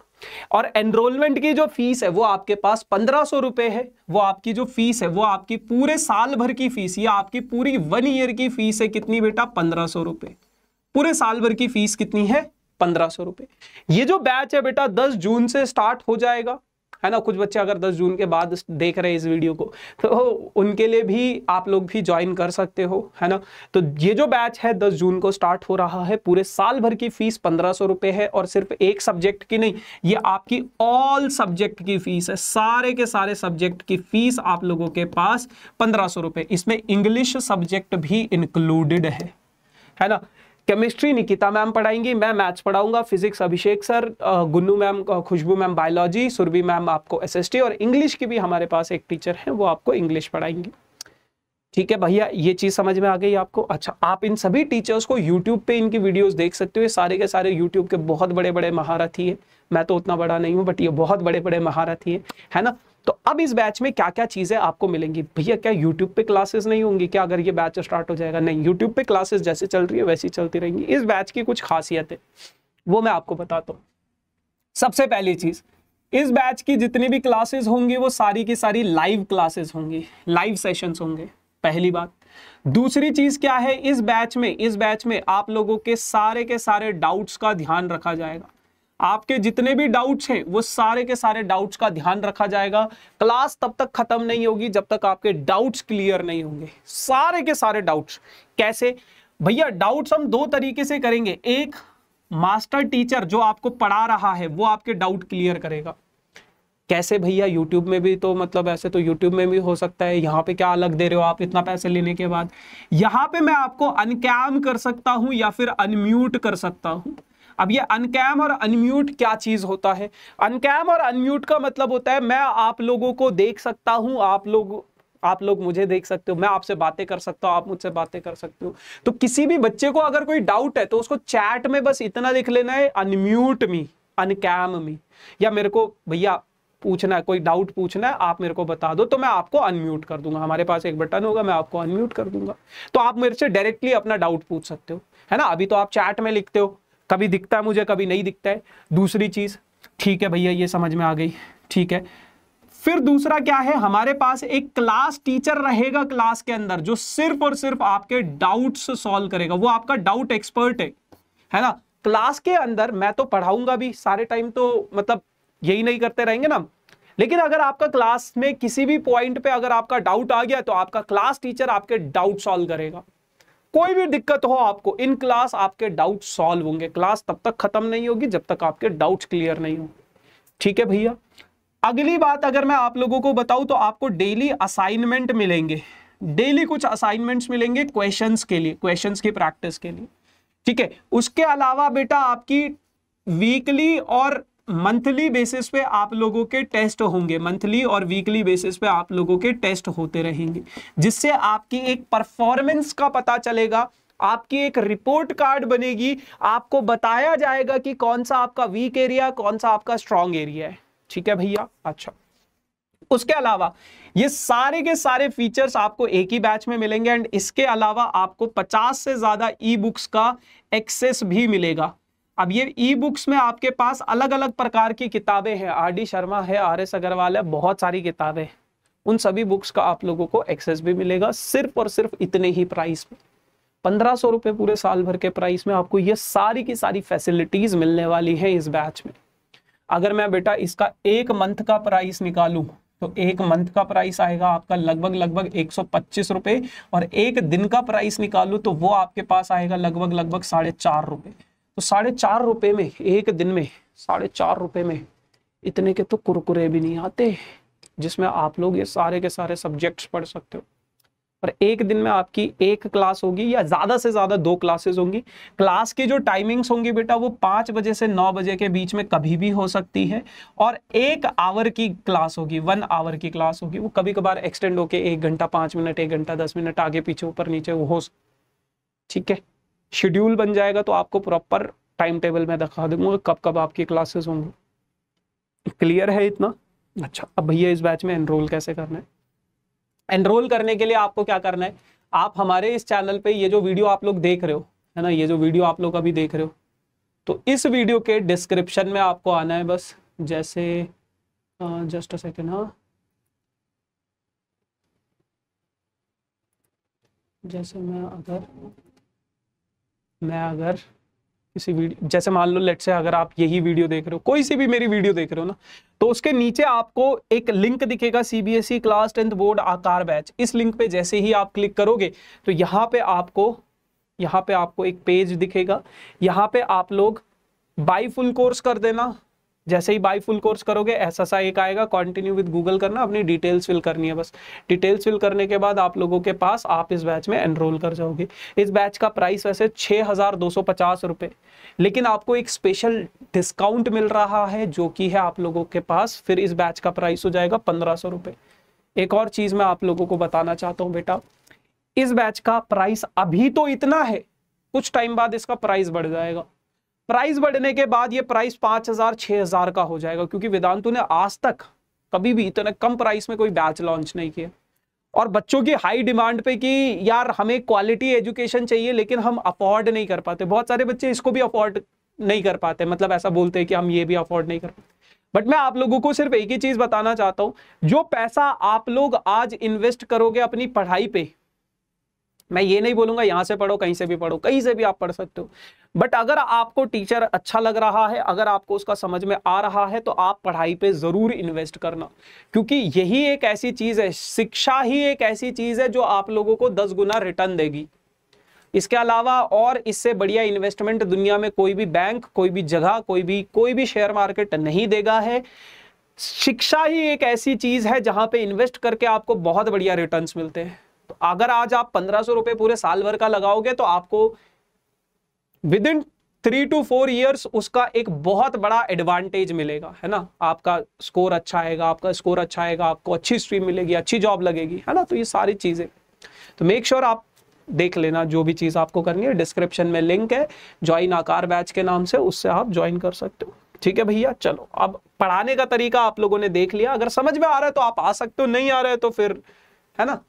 और एनरोलमेंट की जो फ़ीस है, वो आपके पास पंद्रह सौ रुपए है। वो आपकी जो फ़ीस है, वो आपकी पूरे साल भर की फ़ीस, या आपकी पूरी वन ईयर की फ़ीस है कितनी बेटा? पंद्रह सौ रुपए। पूरे साल भर की फ़ीस कितनी है? पंद्रह सौ रुपए। ये जो बैच है बेटा, दस जून से स्टार्ट हो जाएगा, है ना? कुछ बच्चे अगर 10 जून के बाद देख रहे हैं इस वीडियो को तो उनके लिए भी आप लोग भी ज्वाइन कर सकते हो, है ना? तो ये जो बैच है 10 जून को स्टार्ट हो रहा है, पूरे साल भर की फ़ीस पंद्रह सौ रुपए है, और सिर्फ़ एक सब्जेक्ट की नहीं, ये आपकी ऑल सब्जेक्ट की फ़ीस है, सारे के सारे सब्जेक्ट की फ़ीस आप लोगों के पास पंद्रह सौ इसमें इंग्लिश सब्जेक्ट भी इंक्लूडेड है है ना? केमिस्ट्री निकिता मैम पढ़ाएँगी, मैं maths पढ़ाऊँगा physics Abhishek sir Gunnu ma'am Khushboo ma'am biology Surbhi ma'am आपको एसएसटी और इंग्लिश की भी हमारे पास एक टीचर है, वो आपको इंग्लिश पढ़ाएँगी। ठीक है भैया, ये चीज़ समझ में आ गई आपको? अच्छा आप इन सभी टीचर्स को यूट्यूब पे इनकी वीडियोस देख सकते हो, ये सारे के सारे यूट्यूब के बहुत बड़े बड़े महारथी है। मैं तो उतना बड़ा नहीं हूँ बट ये बहुत बड़े बड़े महारथी है है ना? तो अब इस बैच में क्या क्या चीज़ें आपको मिलेंगी? भैया, क्या यूट्यूब पे क्लासेस नहीं होंगी? क्या अगर ये बैच स्टार्ट हो जाएगा? नहीं यूट्यूब पे क्लासेस जैसे चल रही है, वैसी चलती रहेंगी। इस बैच की कुछ खासियत है वो मैं आपको बताता हूँ। सबसे पहली चीज़, इस बैच की जितनी भी क्लासेस होंगी, वो सारी की सारी लाइव क्लासेस होंगी लाइव सेशंस होंगे, पहली बात। दूसरी चीज़ क्या है? इस बैच में, इस बैच में आप लोगों के सारे के सारे डाउट्स का ध्यान रखा जाएगा। आपके जितने भी डाउट्स हैं, वो सारे के सारे डाउट्स का ध्यान रखा जाएगा। क्लास तब तक खत्म नहीं होगी जब तक आपके डाउट्स क्लियर नहीं होंगे। सारे के सारे डाउट्स कैसे? भैया डाउट्स हम दो तरीके से करेंगे। एक मास्टर टीचर जो आपको पढ़ा रहा है, वो आपके डाउट क्लियर करेगा। कैसे भैया? यूट्यूब में भी तो मतलब ऐसे तो यूट्यूब में भी हो सकता है। यहाँ पे क्या अलग दे रहे हो आप इतना पैसे लेने के बाद? यहाँ पे मैं आपको अनकैम कर सकता हूँ या फिर अनम्यूट कर सकता हूँ। अब ये अनकैम और अनम्यूट क्या चीज़ होता है? अनकैम और अनम्यूट का मतलब होता है, मैं आप लोगों को देख सकता हूँ, आप लोग आप लोग मुझे देख सकते हो, मैं आपसे बातें कर सकता हूँ, आप मुझसे बातें कर सकते हो। तो किसी भी बच्चे को अगर कोई डाउट है तो उसको चैट में बस इतना लिख लेना है अनम्यूट मी अनकैम मी या मेरे को, भैया, पूछना है, कोई डाउट पूछना है, आप मेरे को बता दो तो मैं आपको अनम्यूट कर दूँगा। हमारे पास एक बटन होगा, मैं आपको अनम्यूट कर दूँगा। तो आप मेरे से डायरेक्टली अपना डाउट पूछ सकते हो, है ना? अभी तो आप चैट में लिखते हो कभी दिखता है मुझे, कभी नहीं दिखता है। दूसरी चीज़, ठीक है भैया, ये समझ में आ गई, ठीक है। फिर दूसरा क्या है? हमारे पास एक क्लास टीचर रहेगा क्लास के अंदर, जो सिर्फ़ और सिर्फ़ आपके डाउट्स सॉल्व करेगा। वो आपका डाउट एक्सपर्ट है है ना? क्लास के अंदर, मैं तो पढ़ाऊँगा भी, सारे टाइम तो मतलब यही नहीं करते रहेंगे ना। लेकिन अगर आपका क्लास में किसी भी पॉइंट पे अगर आपका डाउट आ गया तो आपका क्लास टीचर आपके डाउट सॉल्व करेगा। कोई भी दिक्कत हो आपको इन क्लास आपके डाउट सॉल्व होंगे। क्लास तब तक खत्म नहीं होगी जब तक आपके डाउट क्लियर नहीं होंगे ठीक है भैया? अगली बात अगर मैं आप लोगों को बताऊँ तो आपको डेली असाइनमेंट मिलेंगे। डेली कुछ असाइनमेंट्स मिलेंगे क्वेश्चंस के लिए क्वेश्चंस की प्रैक्टिस के लिए। ठीक है? उसके अलावा बेटा आपकी वीकली और मंथली बेसिस पे आप लोगों के टेस्ट होंगे, मंथली और वीकली बेसिस पे आप लोगों के टेस्ट होते रहेंगे, जिससे आपकी एक परफॉर्मेंस का पता चलेगा, आपकी एक रिपोर्ट कार्ड बनेगी, आपको बताया जाएगा कि कौन सा आपका वीक एरिया कौन सा आपका स्ट्रॉन्ग एरिया है। ठीक है भैया? अच्छा। उसके अलावा ये सारे के सारे फीचर्स आपको एक ही बैच में मिलेंगे एंड इसके अलावा आपको 50 से ज़्यादा ई बुक्स का एक्सेस भी मिलेगा। अब ये ई बुक्स में आपके पास अलग अलग प्रकार की किताबें हैं। आर डी शर्मा है, आर एस अग्रवाल है, बहुत सारी किताबें हैं। उन सभी बुक्स का आप लोगों को एक्सेस भी मिलेगा, सिर्फ़ और सिर्फ़ इतने ही प्राइस में पंद्रह सौ रुपये पूरे साल भर के प्राइस में आपको ये सारी की सारी फैसिलिटीज़ मिलने वाली है इस बैच में। अगर मैं बेटा इसका एक मंथ का प्राइस निकालू तो एक मंथ का प्राइस आएगा आपका लगभग लगभग एक सौ पच्चीस रुपए और एक दिन का प्राइस निकालू तो वो आपके पास आएगा लगभग लगभग साढ़े चार रुपए। तो साढ़े चार रुपए में, एक दिन में, साढ़े चार रुपए में इतने के तो कुरकुरे भी नहीं आते, जिसमें आप लोग ये सारे के सारे सब्जेक्ट्स पढ़ सकते हो। और एक दिन में आपकी एक क्लास होगी या ज़्यादा से ज़्यादा दो क्लासेस होंगी। क्लास की जो टाइमिंग्स होंगी बेटा, वो पाँच बजे से नौ बजे के बीच में कभी भी हो सकती है और एक आवर की क्लास होगी वन आवर की क्लास होगी। वो कभी कभार एक्सटेंड होके एक घंटा, पाँच मिनट एक घंटा, दस मिनट आगे पीछे, ऊपर, नीचे, वो हो ठीक है? शेड्यूल बन जाएगा तो आपको प्रॉपर टाइम टेबल में दिखा दूँगा कब कब आपकी क्लासेस होंगी। क्लियर है इतना? अच्छा। अब भैया इस बैच में एनरोल कैसे करना है? एनरोल करने के लिए आपको क्या करना है? आप हमारे इस चैनल पे ये जो वीडियो आप लोग देख रहे हो है ना? ये जो वीडियो आप लोग अभी देख रहे हो तो इस वीडियो के डिस्क्रिप्शन में आपको आना है बस। जैसे जस्ट अ सेकेंड हाँ। जैसे मैं अगर मैं अगर किसी वीडियो, जैसे मान लो लेट से अगर आप यही वीडियो देख रहे हो, कोई सी भी मेरी वीडियो देख रहे हो ना तो उसके नीचे आपको एक लिंक दिखेगा CBSE class tenth board Aakar batch इस लिंक पे जैसे ही आप क्लिक करोगे तो यहाँ पे आपको, यहाँ पे आपको एक पेज दिखेगा। यहाँ पे आप लोग बाई फुल कोर्स कर देना। जैसे ही बाई फुल कोर्स करोगे ऐसा सा एक आएगा कंटिन्यू विद गूगल करना, अपनी डिटेल्स फिल करनी है बस। डिटेल्स फिल करने के बाद आप लोगों के पास, आप इस बैच में एनरोल कर जाओगे। इस बैच का प्राइस वैसे छः हज़ार दो सौ पचास रुपये लेकिन आपको एक स्पेशल डिस्काउंट मिल रहा है, जो कि है आप लोगों के पास, फिर इस बैच का प्राइस हो जाएगा पंद्रह सौ रुपये एक और चीज़ मैं आप लोगों को बताना चाहता हूँ बेटा, इस बैच का प्राइस अभी तो इतना है, कुछ टाइम बाद इसका प्राइस बढ़ जाएगा। प्राइस बढ़ने के बाद ये प्राइस पाँच हज़ार, छह हज़ार का हो जाएगा, क्योंकि वेदांतु ने आज तक कभी भी इतने कम प्राइस में कोई बैच लॉन्च नहीं किया। और बच्चों की हाई डिमांड पे कि यार हमें क्वालिटी एजुकेशन चाहिए, लेकिन हम अफोर्ड नहीं कर पाते। बहुत सारे बच्चे इसको भी अफोर्ड नहीं कर पाते मतलब ऐसा बोलते हैं कि हम ये भी अफोर्ड नहीं कर पाते। बट मैं आप लोगों को सिर्फ़ एक ही चीज़ बताना चाहता हूँ, जो पैसा आप लोग आज इन्वेस्ट करोगे अपनी पढ़ाई पे मैं ये नहीं बोलूँगा यहाँ से पढ़ो, कहीं से भी पढ़ो, कहीं से भी आप पढ़ सकते हो। बट अगर आपको टीचर अच्छा लग रहा है, अगर आपको उसका समझ में आ रहा है तो आप पढ़ाई पे ज़रूर इन्वेस्ट करना। क्योंकि यही एक ऐसी चीज़ है, शिक्षा ही एक ऐसी चीज़ है जो आप लोगों को दस गुना रिटर्न देगी। इसके अलावा और इससे बढ़िया इन्वेस्टमेंट दुनिया में कोई भी बैंक कोई भी जगह, कोई भी कोई भी शेयर मार्केट नहीं देगा है। शिक्षा ही एक ऐसी चीज़ है जहाँ पे इन्वेस्ट करके आपको बहुत बढ़िया रिटर्न्स मिलते हैं। तो अगर आज आप पंद्रह सौ रुपए पूरे साल भर का लगाओगे तो आपको within three two four years उसका एक बहुत बड़ा एडवांटेज मिलेगा, है ना? आपका स्कोर अच्छा आएगा, आपका स्कोर अच्छा आएगा, आपको अच्छी स्ट्रीम मिलेगी, अच्छी जॉब लगेगी, है ना? तो ये सारी चीज़ें। तो मेक श्योर sure आप देख लेना, जो भी चीज़ आपको करनी है डिस्क्रिप्शन में लिंक है ज्वाइन आकार बैच के नाम से, उससे आप ज्वाइन कर सकते हो। ठीक है भैया? चलो, अब पढ़ाने का तरीका आप लोगों ने देख लिया। अगर समझ में आ रहा है तो आप आ सकते हो, नहीं आ रहे तो फिर, है ना?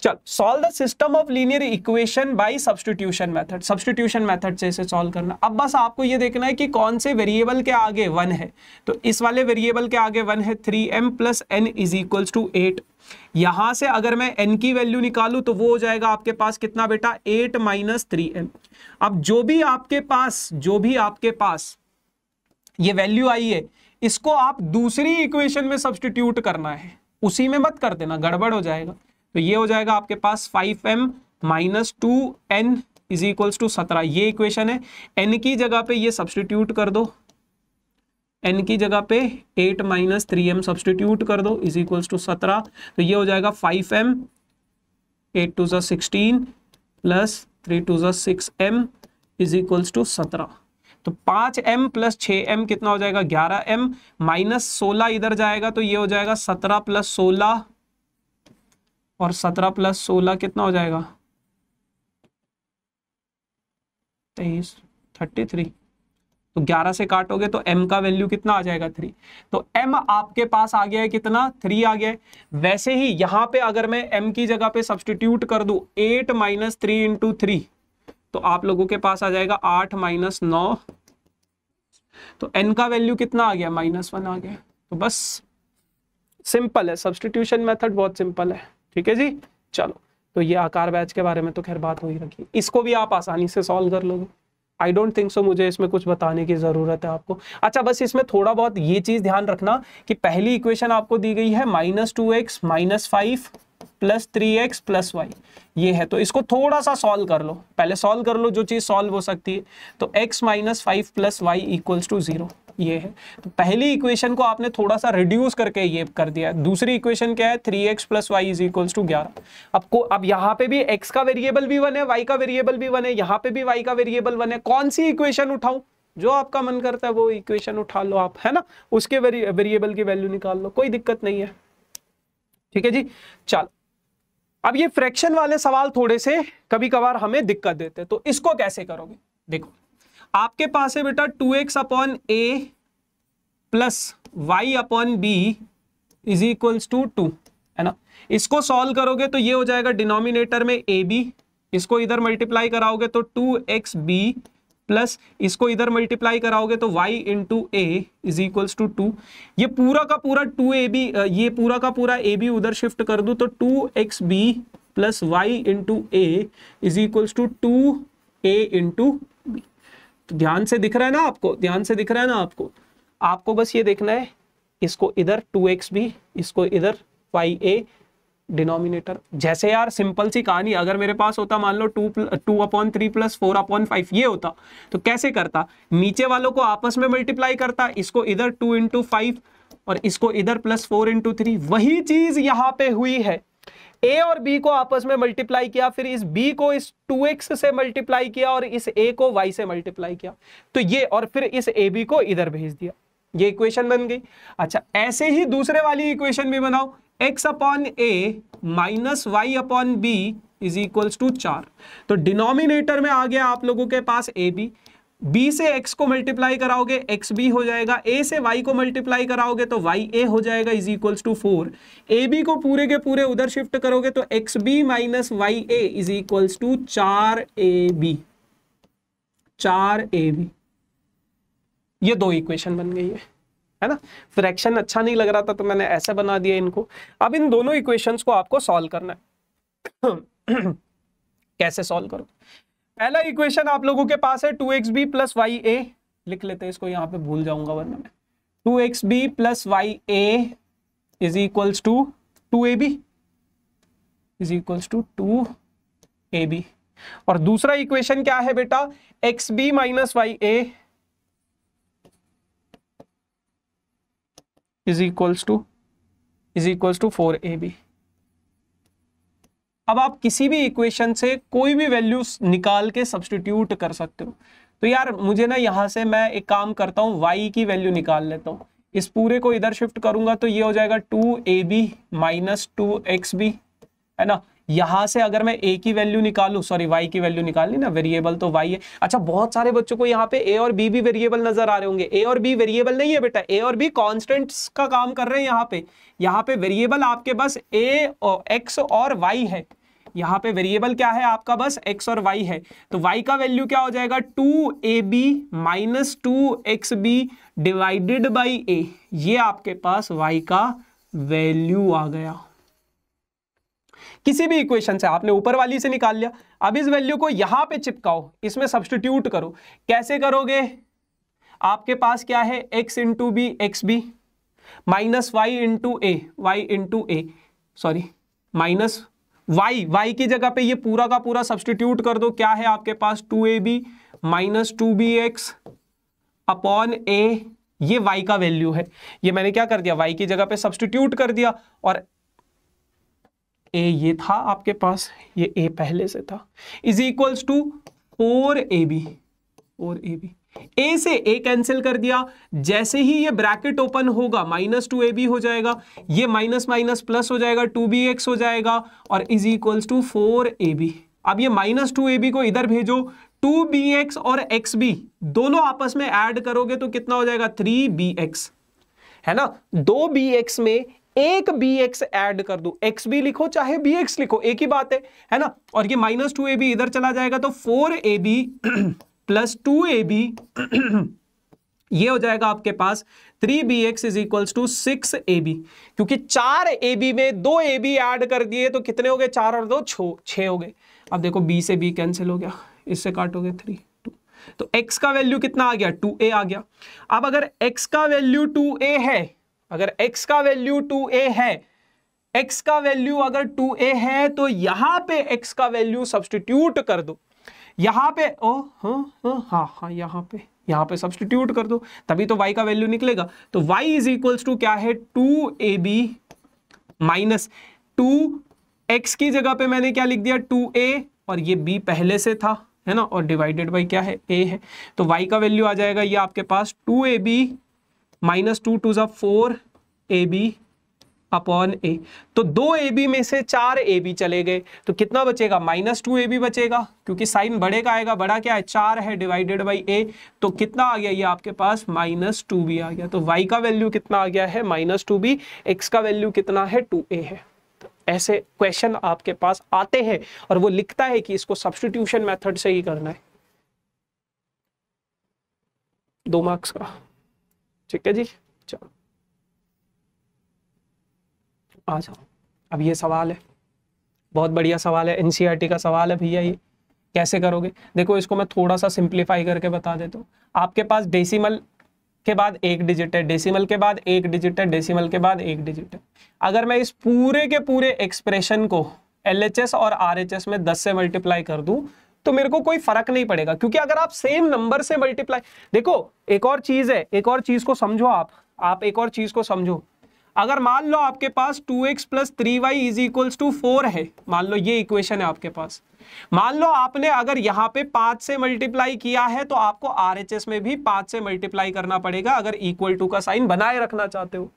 चल solve the system of linear equation by substitution method substitution method से इसे सॉल्व करना। अब बस आपको ये देखना है कि कौन से वेरिएबल के आगे वन है। तो इस वाले वेरिएबल के आगे वन है three m plus n is equals to eight यहाँ से अगर मैं एन की वैल्यू निकालू तो वो हो जाएगा आपके पास कितना बेटा? एट माइनस थ्री एम अब जो भी आपके पास, जो भी आपके पास ये वैल्यू आई है, इसको आप दूसरी इक्वेशन में सब्सटीट्यूट करना है। उसी में मत कर देना, गड़बड़ हो जाएगा। तो ये हो जाएगा आपके पास five m minus two n is equals to सत्रह। ये इक्वेशन है। एन की जगह पे ये सब्सटीट्यूट कर दो। एन की जगह पे eight minus three m substitute कर दो। इज़ इक्वल्स टू सत्रह। तो ये हो जाएगा फाइव एम एट टू ज़ा सिक्सटीन प्लस थ्री टू ज़ा six m is equals to सत्रह। तो पाँच एम प्लस छ एम कितना हो जाएगा? ग्यारह एम माइनस सोलह इधर जाएगा तो ये हो जाएगा सत्रह प्लस सोलह और सत्रह प्लस सोलह कितना हो जाएगा? तेईस थर्टी थ्री तो ग्यारह से काटोगे तो m का वैल्यू कितना आ जाएगा? थ्री तो m आपके पास आ गया है कितना? थ्री आ गया है। वैसे ही यहाँ पे अगर मैं m की जगह पे सब्सटीट्यूट कर दू eight minus three into three तो आप लोगों के पास आ जाएगा आठ माइनस नौ। तो n का वैल्यू कितना आ गया? माइनस वन आ गया। तो बस सिंपल है। सब्सटीट्यूशन मेथड बहुत सिंपल है। ठीक है जी? चलो तो ये आकार बैच के बारे में तो खैर बात हो ही रखी। इसको भी आप आसानी से सॉल्व कर लोगे। आई डोंट थिंक सो मुझे इसमें कुछ बताने की ज़रूरत है आपको। अच्छा बस इसमें थोड़ा बहुत ये चीज़ ध्यान रखना कि पहली इक्वेशन आपको दी गई है minus two x minus five plus three x plus y ये है तो इसको थोड़ा सा सॉल्व कर लो। पहले सॉल्व कर लो, जो चीज़ सॉल्व हो सकती है। तो x minus five plus y equals to zero ये है। तो पहली इक्वेशन को आपने थोड़ा सा रिड्यूस करके ये कर दिया। दूसरी इक्वेशन क्या है? Three x plus y is equals to ग्यारह। अब अब यहाँ पे भी एक्स का वेरिएबल भी वन है वाई का वेरिएबल भी वन है, यहाँ पे भी वाई का वेरिएबल वन है। कौन सी इक्वेशन उठाऊ? जो आपका मन करता है वो इक्वेशन उठा लो आप, है ना? उसके वेरिएबल की वैल्यू निकाल लो, कोई दिक्कत नहीं है। ठीक है जी? चल। अब ये फ्रैक्शन वाले सवाल थोड़े से कभी कभार हमें दिक्कत देते हैं। तो इसको कैसे करोगे? देखो। आपके पास है बेटा two x upon a plus y upon b is equals to two, है ना? इसको सॉल्व करोगे तो ये हो जाएगा डिनोमिनेटर में ए बी, इसको इधर मल्टीप्लाई कराओगे तो टू एक्स बी प्लस इसको इधर मल्टीप्लाई कराओगे तो y into a is equals to two ये पूरा का पूरा टू ए बी ये पूरा का पूरा ए बी उधर शिफ्ट कर दू तो two x b plus y into a is equals to two a into तो ध्यान से दिख रहा है ना आपको? ध्यान से दिख रहा है ना आपको? आपको बस ये देखना है, इसको इधर टू एक्स बी इसको इधर वाई ए डिनोमिनेटर जैसे यार सिंपल सी कहानी, अगर मेरे पास होता, मान लो two two upon three plus four upon five ये होता तो कैसे करता? नीचे वालों को आपस में मल्टीप्लाई करता, इसको इधर टू इंटू फाइव और इसको इधर प्लस फोर इंटू थ्री वही चीज़ यहाँ पे हुई है। ए और बी को आपस में मल्टीप्लाई किया, फिर इस बी को इस 2x से मल्टीप्लाई किया और इस ए को y से मल्टीप्लाई किया। तो ये और फिर इस ए बी को इधर भेज दिया। ये इक्वेशन बन गई। अच्छा ऐसे ही दूसरे वाली इक्वेशन भी बनाओ। X upon a minus y upon b is equals to चार तो डिनोमिनेटर में आ गया आप लोगों के पास ए बी b से x को मल्टीप्लाई कराओगे, एक्स बी हो जाएगा a से y को मल्टीप्लाई कराओगे तो y a हो जाएगा is equals to four. A b को पूरे के पूरे उधर शिफ्ट करोगे तो x b minus y a is equals to चार ए बी। चार ए बी। ये दो इक्वेशन बन गई है है ना? फ्रैक्शन अच्छा नहीं लग रहा था तो मैंने ऐसे बना दिया इनको। अब इन दोनों इक्वेशंस को आपको सॉल्व करना है। कैसे सॉल्व करो? पहला इक्वेशन आप लोगों के पास है two x b plus y a लिख लेते हैं इसको, यहाँ पे भूल जाऊँगा वरना मैं। Two x b plus y a is equals to two a b is equals to two a b और दूसरा इक्वेशन क्या है बेटा? X b minus y a is equals to is equals to four a b अब आप किसी भी equation से कोई भी वैल्यू निकाल के सब्सटीट्यूट कर सकते हो। तो यार, मुझे ना यहाँ से मैं एक काम करता हूँ, y की वैल्यू निकाल लेता हूँ। इस पूरे को इधर शिफ्ट करूँगा तो ये हो जाएगा two a b minus two x b है ना? यहाँ से अगर मैं ए की वैल्यू निकालू सॉरी वाई की वैल्यू निकालनी ना वेरिएबल तो वाई है। अच्छा बहुत सारे बच्चों को यहाँ पे ए और बी भी वेरिएबल नज़र आ रहे होंगे। ए और बी वेरिएबल नहीं है बेटा ए और बी कॉन्स्टेंट्स का काम कर रहे हैं यहाँ पे। यहाँ पे वेरिएबल आपके पास ए एक्स और वाई है। यहाँ पे वेरिएबल क्या है आपका? बस x और y है। तो y का वैल्यू क्या हो जाएगा? Two a b minus two x b divided by a ये आपके पास y का वैल्यू आ गया। किसी भी इक्वेशन से आपने ऊपर वाली से निकाल लिया। अब इस वैल्यू को यहाँ पे चिपकाओ। इसमें सब्सटीट्यूट करो। कैसे करोगे? आपके पास क्या है? x into b x b minus y into a y into a sorry minus y y की जगह पे ये पूरा का पूरा सब्सटीट्यूट कर दो। क्या है आपके पास? Two a b minus two b x upon a ये y का वैल्यू है। ये मैंने क्या कर दिया? Y की जगह पे सब्सटीट्यूट कर दिया और ए ये था आपके पास, ये ए पहले से था। Is equals to four a b four a b a से ए कैंसिल कर दिया। जैसे ही ये ब्रैकेट ओपन होगा माइनस टू ए बी हो जाएगा। ये माइनस माइनस प्लस हो जाएगा टू बी एक्स हो जाएगा और is equals to four a b अब ये माइनस टू ए बी को इधर भेजो। टू बी एक्स और एक्स बी दोनों आपस में ऐड करोगे तो कितना हो जाएगा? थ्री बी एक्स है ना? दो बी एक्स में एक बी एक्स एड कर दो। एक्स बी लिखो, चाहे बी एक्स लिखो, एक ही बात है। है ना? और ये माइनस टू ए बी इधर चला जाएगा तो four a b plus two a b, ये हो जाएगा आपके पास three b x is equals to six a b. क्योंकि चार ए बी में दो ए बी एड कर दिए तो कितने हो गए? चार और दो, छो छह हो गए। अब देखो, बी से बी कैंसिल हो गया। इससे काटोगे थ्री, टू। तो एक्स का वैल्यू कितना आ गया? टू ए आ गया। अब अगर एक्स का वैल्यू टू ए है, अगर x का वैल्यू टू ए है x का वैल्यू अगर टू ए है तो यहाँ पे x का वैल्यू सब्सटीट्यूट कर दो। यहाँ पे, ओ हाँ हाँ हाँ हाँ यहाँ पे यहाँ पे सब्सटीट्यूट कर दो, तभी तो y का वैल्यू निकलेगा। तो y इज़ इक्वल्स टू क्या है? Two a b minus two x की जगह पे मैंने क्या लिख दिया? टू ए और ये b पहले से था, है ना? और डिवाइडेड बाई क्या है? a है। तो y का वैल्यू आ जाएगा ये आपके पास two a b minus two two ज़ा four a b upon a तो दो ए बी में से चार ए बी चले गए। तो कितना बचेगा? माइनस टू ए बी बचेगा, क्योंकि साइन बड़े का आएगा। बड़ा क्या है? चार है डिवाइडेड बाई ए तो कितना आ गया ये आपके पास? माइनस टू बी आ गया। तो वाई का वैल्यू कितना आ गया है? माइनस टू बी एक्स का वैल्यू कितना है? टू ए है। तो ऐसे क्वेश्चन आपके पास आते हैं और वो लिखता है कि इसको सब्सटीट्यूशन मेथड से ही करना है। दो मार्क्स का। ठीक है जी चलो आ जाओ। अब ये सवाल है। बहुत बढ़िया सवाल है। एनसीईआरटी का सवाल है भैया ये। कैसे करोगे? देखो, इसको मैं थोड़ा सा सिंप्लीफाई करके बता देता हूँ। आपके पास डेसिमल के बाद एक डिजिट है डेसिमल के बाद एक डिजिट है डेसिमल के बाद एक डिजिट है। अगर मैं इस पूरे के पूरे एक्सप्रेशन को एलएचएस और आरएचएस में 10 से मल्टीप्लाई कर दूँ तो मेरे को कोई फ़र्क नहीं पड़ेगा। क्योंकि अगर आप सेम नंबर से मल्टीप्लाई देखो, एक और चीज़ है। एक और चीज़ को समझो आप। आप एक और चीज़ को समझो। अगर मान लो आपके पास two x plus three y is equals to four है, मान लो ये इक्वेशन है आपके पास। मान लो आपने अगर यहाँ पे पाँच से मल्टीप्लाई किया है तो आपको आर में भी पाँच से मल्टीप्लाई करना पड़ेगा, अगर इक्वल टू का साइन बनाए रखना चाहते हो।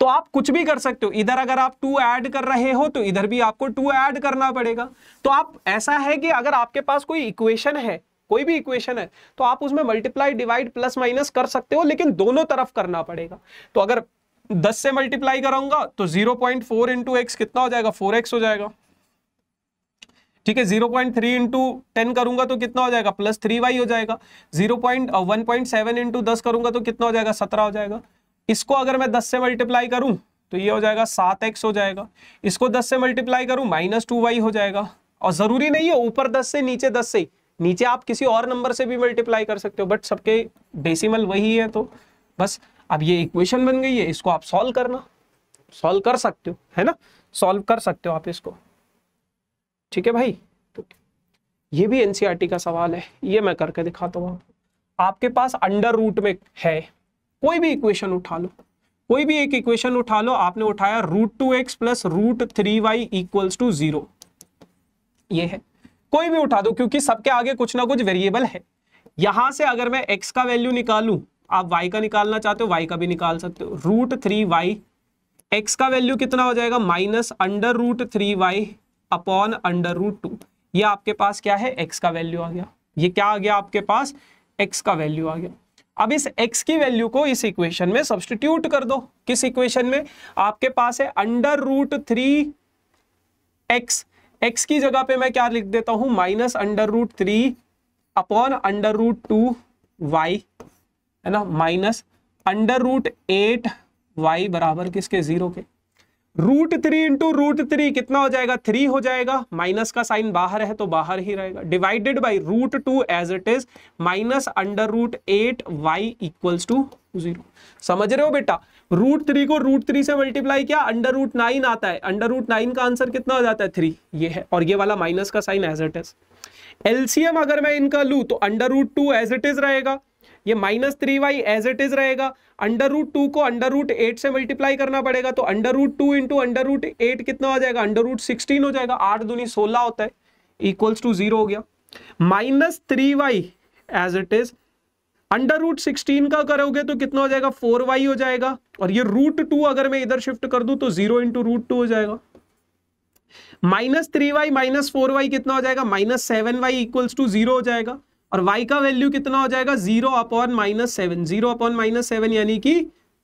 तो आप कुछ भी कर सकते हो। इधर अगर आप टू ऐड कर रहे हो तो इधर भी आपको टू ऐड करना पड़ेगा। तो आप, ऐसा है कि अगर आपके पास कोई इक्वेशन है, कोई भी इक्वेशन है तो आप उसमें मल्टीप्लाई डिवाइड प्लस माइनस कर सकते हो, लेकिन दोनों तरफ़ करना पड़ेगा। तो अगर 10 से मल्टीप्लाई कराऊँगा तो 0.4 पॉइंट फोर इंटू एक्स कितना हो जाएगा? 4x हो जाएगा। ठीक है 0.3 पॉइंट थ्री इंटू टेन करूँगा तो कितना हो जाएगा? प्लस थ्री वाई हो जाएगा। 0.1.7 point one point seven into दस करूँगा तो कितना हो जाएगा? 17 हो जाएगा। इसको अगर मैं 10 से मल्टीप्लाई करूँ तो ये हो जाएगा सात एक्स हो जाएगा। इसको 10 से मल्टीप्लाई करूँ माइनस टू वाई हो जाएगा। और ज़रूरी नहीं है ऊपर 10 से, नीचे 10 से। नीचे आप किसी और नंबर से भी मल्टीप्लाई कर सकते हो बट सबके डेसिमल वही है तो। बस अब ये इक्वेशन बन गई है, इसको आप सॉल्व करना। सॉल्व कर सकते हो, है ना? सॉल्व कर सकते हो आप इसको। ठीक है भाई? तो ये भी एनसीईआरटी का सवाल है, ये मैं करके दिखाता हूँ। आपके पास अंडर रूट में है, कोई भी इक्वेशन उठा लो। कोई भी एक इक्वेशन उठा लो, आपने उठाया root two x plus root three y equals to zero ये है। कोई भी उठा दो, क्योंकि सबके आगे कुछ ना कुछ वेरिएबल है। यहाँ से अगर मैं एक्स का वैल्यू निकालू आप वाई का निकालना चाहते हो वाई का भी निकाल सकते हो। रूट थ्री वाई एक्स का वैल्यू कितना हो जाएगा? Minus under root three y upon under root two ये आपके पास क्या है? एक्स का वैल्यू आ गया। ये क्या आ गया आपके पास? एक्स का वैल्यू आ गया। अब इस x की वैल्यू को इस इक्वेशन में सब्सटीट्यूट कर दो। किस इक्वेशन में? आपके पास है under root three x x की जगह पे मैं क्या लिख देता हूँ? Minus under root three upon under root two y है ना minus under root eight y बराबर किसके? ज़ीरो के। Root three into root three कितना हो जाएगा? थ्री हो जाएगा। माइनस का साइन बाहर है तो बाहर ही रहेगा। Divided by root two as it is minus under root eight y equals to zero समझ रहे हो बेटा? रूट थ्री को रूट थ्री से मल्टीप्लाई किया अंडर रूट नाइन आता है। अंडर रूट नाइन का आंसर कितना हो जाता है? थ्री ये है। और ये वाला माइनस का sign as it is LCM अगर मैं इनका लू तो under root two as it is रहेगा। ये minus three y as it is रहेगा। अंडर रूट टू को अंडर रूट एट से मल्टीप्लाई करना पड़ेगा तो under root two into under root eight कितना हो जाएगा? अंडर रूट सिक्सटीन हो जाएगा। आठ दूनी सोलह होता है इक्वल्स टू ज़ीरो हो गया। Minus three y as it is under root sixteen का करोगे तो कितना हो जाएगा? फोर वाई हो जाएगा। और ये रूट टू अगर मैं इधर शिफ्ट कर दूँ तो ज़ीरो इंटू रूट टू हो जाएगा। Minus three y minus four y कितना हो जाएगा? Minus seven y equals to zero हो जाएगा। और y का वैल्यू कितना हो जाएगा? Zero upon minus seven zero upon minus seven यानी कि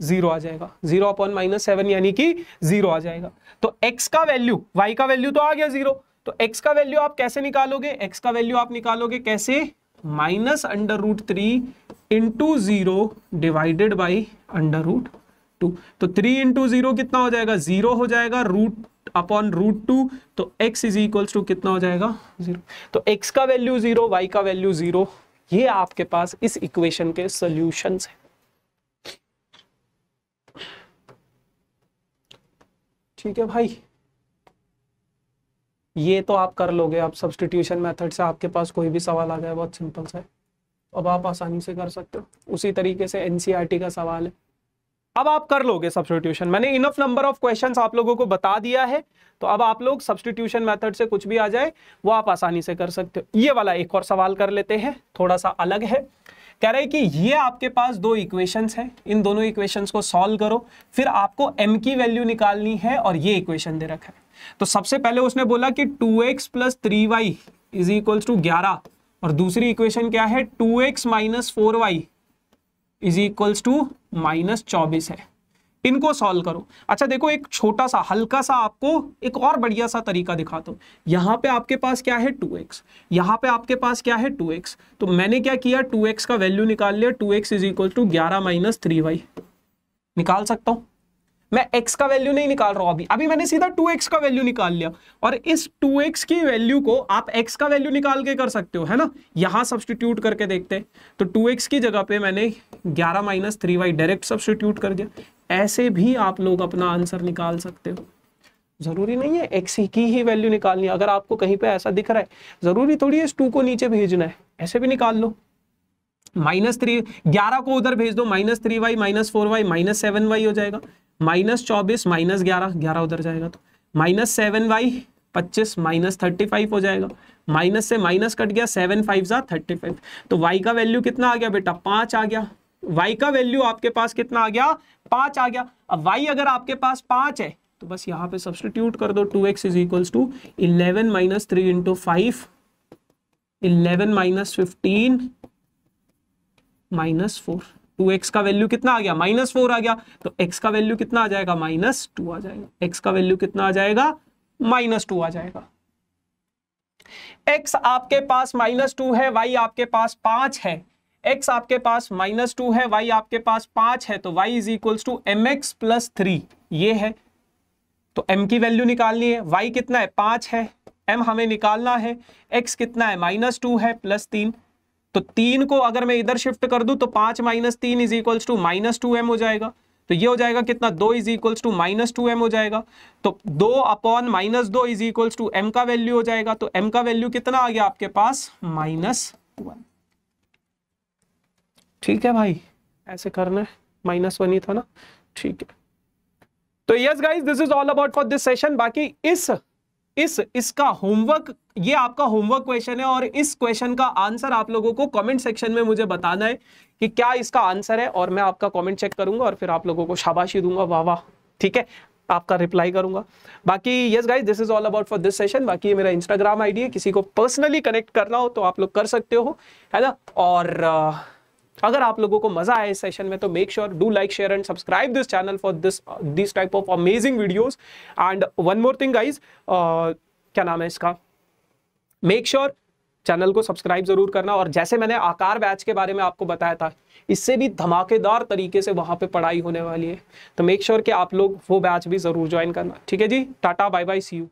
ज़ीरो आ जाएगा। ज़ीरो अपॉन माइनस सेवन यानी कि ज़ीरो आ जाएगा। तो x का वैल्यू y का वैल्यू तो आ गया ज़ीरो तो x का वैल्यू आप कैसे निकालोगे? x का वैल्यू आप निकालोगे कैसे? Minus under root three into zero divided by under root two तो थ्री इंटू ज़ीरो कितना हो जाएगा? ज़ीरो हो जाएगा। रूट अपॉन रूट टू तो x इज़ इक्वल्स टू कितना हो जाएगा? ज़ीरो तो x का वैल्यू ज़ीरो y का वैल्यू ज़ीरो ये आपके पास इस इक्वेशन के सोल्यूशन है। ठीक है भाई? ये तो आप कर लोगे, आप सब्सटीट्यूशन मेथड से आपके पास कोई भी सवाल आ जाए बहुत सिंपल सा है। अब आप आसानी से कर सकते हो। उसी तरीके से एनसीईआरटी का सवाल है। अब आप कर लोगे सब्सटीट्यूशन मैंने इनफ नंबर ऑफ़ क्वेश्चंस आप लोगों को बता दिया है। तो अब आप लोग सब्सटीट्यूशन मेथड से कुछ भी आ जाए, वो आप आसानी से कर सकते हो। ये वाला एक और सवाल कर लेते हैं। थोड़ा सा अलग है। कह रहे हैं कि ये आपके पास दो इक्वेशंस हैं। इन दोनों इक्वेशंस को सॉल्व करो। फिर आपको m की वैल्यू निकालनी है और ये इक्वेशन दे रखा है। तो सबसे पहले उसने बोला कि two x plus three y is equals to ग्यारह। और दूसरी इक्वेशन क्या है? Two x minus four y is equals to minus चौबीस है। इनको सॉल्व करो। अच्छा देखो, एक छोटा सा, हल्का सा आपको एक और बढ़िया सा तरीका दिखाता हूँ यहाँ पे आपके पास क्या है? 2x यहाँ पे आपके पास क्या है? 2x तो मैंने क्या किया? 2x का वैल्यू निकाल लिया। 2x x is equal to ग्यारह माइनस थ्री वाई। निकाल सकता हूँ? मैं x का वैल्यू नहीं निकाल रहा हूँ अभी। अभी मैंने सीधा 2x का वैल्यू निकाल लिया। और इस 2x की वैल्यू को आप x का वैल्यू निकाल के कर सकते हो, है ना? यहाँ सब्सटीट्यूट करके देखते हैं। तो 2x की जगह पे मैंने 11 minus three y direct substitute कर दिया। ऐसे भी आप लोग अपना आंसर निकाल सकते हो। ज़रूरी नहीं है एक्स की ही वैल्यू निकालनी अगर आपको कहीं पे ऐसा दिख रहा है, ज़रूरी थोड़ी है इस टू को नीचे भेजना है। ऐसे भी निकाल लो। माइनस थ्री ग्यारह को उधर भेज दो। Minus three y minus four y minus seven y हो जाएगा। माइनस चौबीस, माइनस ग्यारह ग्यारह उधर जाएगा तो। माइनस सेवन वाई, पच्चीस, माइनस थर्टी फाइव हो जाएगा। माइनस से माइनस कट गया, सेवन फाइव जा थर्टी फाइव। तो वाई का वैल्यू कितना आ गया बेटा? पाँच आ गया। वाई का वैल्यू आपके पास कितना आ गया? पाँच आ गया। अब वाई अगर आपके पास पाँच है तो बस यहाँ पे सब्सटीट्यूट कर दो। Two x is equals to eleven minus three into five eleven minus fifteen minus four two x का वैल्यू कितना आ गया? माइनस फोर आ गया। तो एक्स का वैल्यू कितना आ जाएगा? माइनस टू आ जाएगा। एक्स का वैल्यू कितना आ जाएगा? माइनस टू आ जाएगा। एक्स आपके पास माइनस टू है, वाई आपके पास पाँच है। x आपके पास माइनस टू है y आपके पास पाँच है। तो y is equals to m x plus three. ये है। तो m की वैल्यू निकालनी है। y कितना है? पाँच है। m हमें निकालना है। x कितना है? माइनस टू है प्लस तीन। तो तीन को अगर मैं इधर शिफ्ट कर दूँ तो पाँच माइनस तीन is equals to minus two m हो जाएगा। तो ये हो जाएगा कितना? दो is equals to minus two m हो जाएगा। तो दो अपॉन माइनस दो इज़ इक्वल्स टू एम का वैल्यू हो जाएगा। तो एम का वैल्यू कितना आ गया आपके पास? माइनस वन ठीक है भाई? ऐसे करना है। माइनस वन ही था ना? ठीक है। तो yes guys this is all about for this session बाकी इस इस इसका होमवर्क ये आपका होमवर्क क्वेश्चन है और इस क्वेश्चन का आंसर आप लोगों को कमेंट सेक्शन में मुझे बताना है कि क्या इसका आंसर है और मैं आपका कमेंट चेक करूँगा और फिर आप लोगों को शाबाशी दूँगा। वाह वाह ठीक है? आपका रिप्लाई करूँगा। बाकी yes guys this is all about for this session बाकी ये मेरा इंस्टाग्राम आईडी है किसी को पर्सनली कनेक्ट करना हो तो आप लोग कर सकते हो है ना? और uh, अगर आप लोगों को मज़ा आया इस सेशन में तो make sure do like share and subscribe this channel for this this type of amazing videos and one more thing guys क्या नाम है इसका? मेक श्योर sure चैनल को सब्सक्राइब ज़रूर करना। और जैसे मैंने आकार बैच के बारे में आपको बताया था, इससे भी धमाकेदार तरीके से वहाँ पे पढ़ाई होने वाली है। तो मेक श्योर sure कि आप लोग वो बैच भी ज़रूर ज्वाइन करना। ठीक है जी? Tata bye bye see you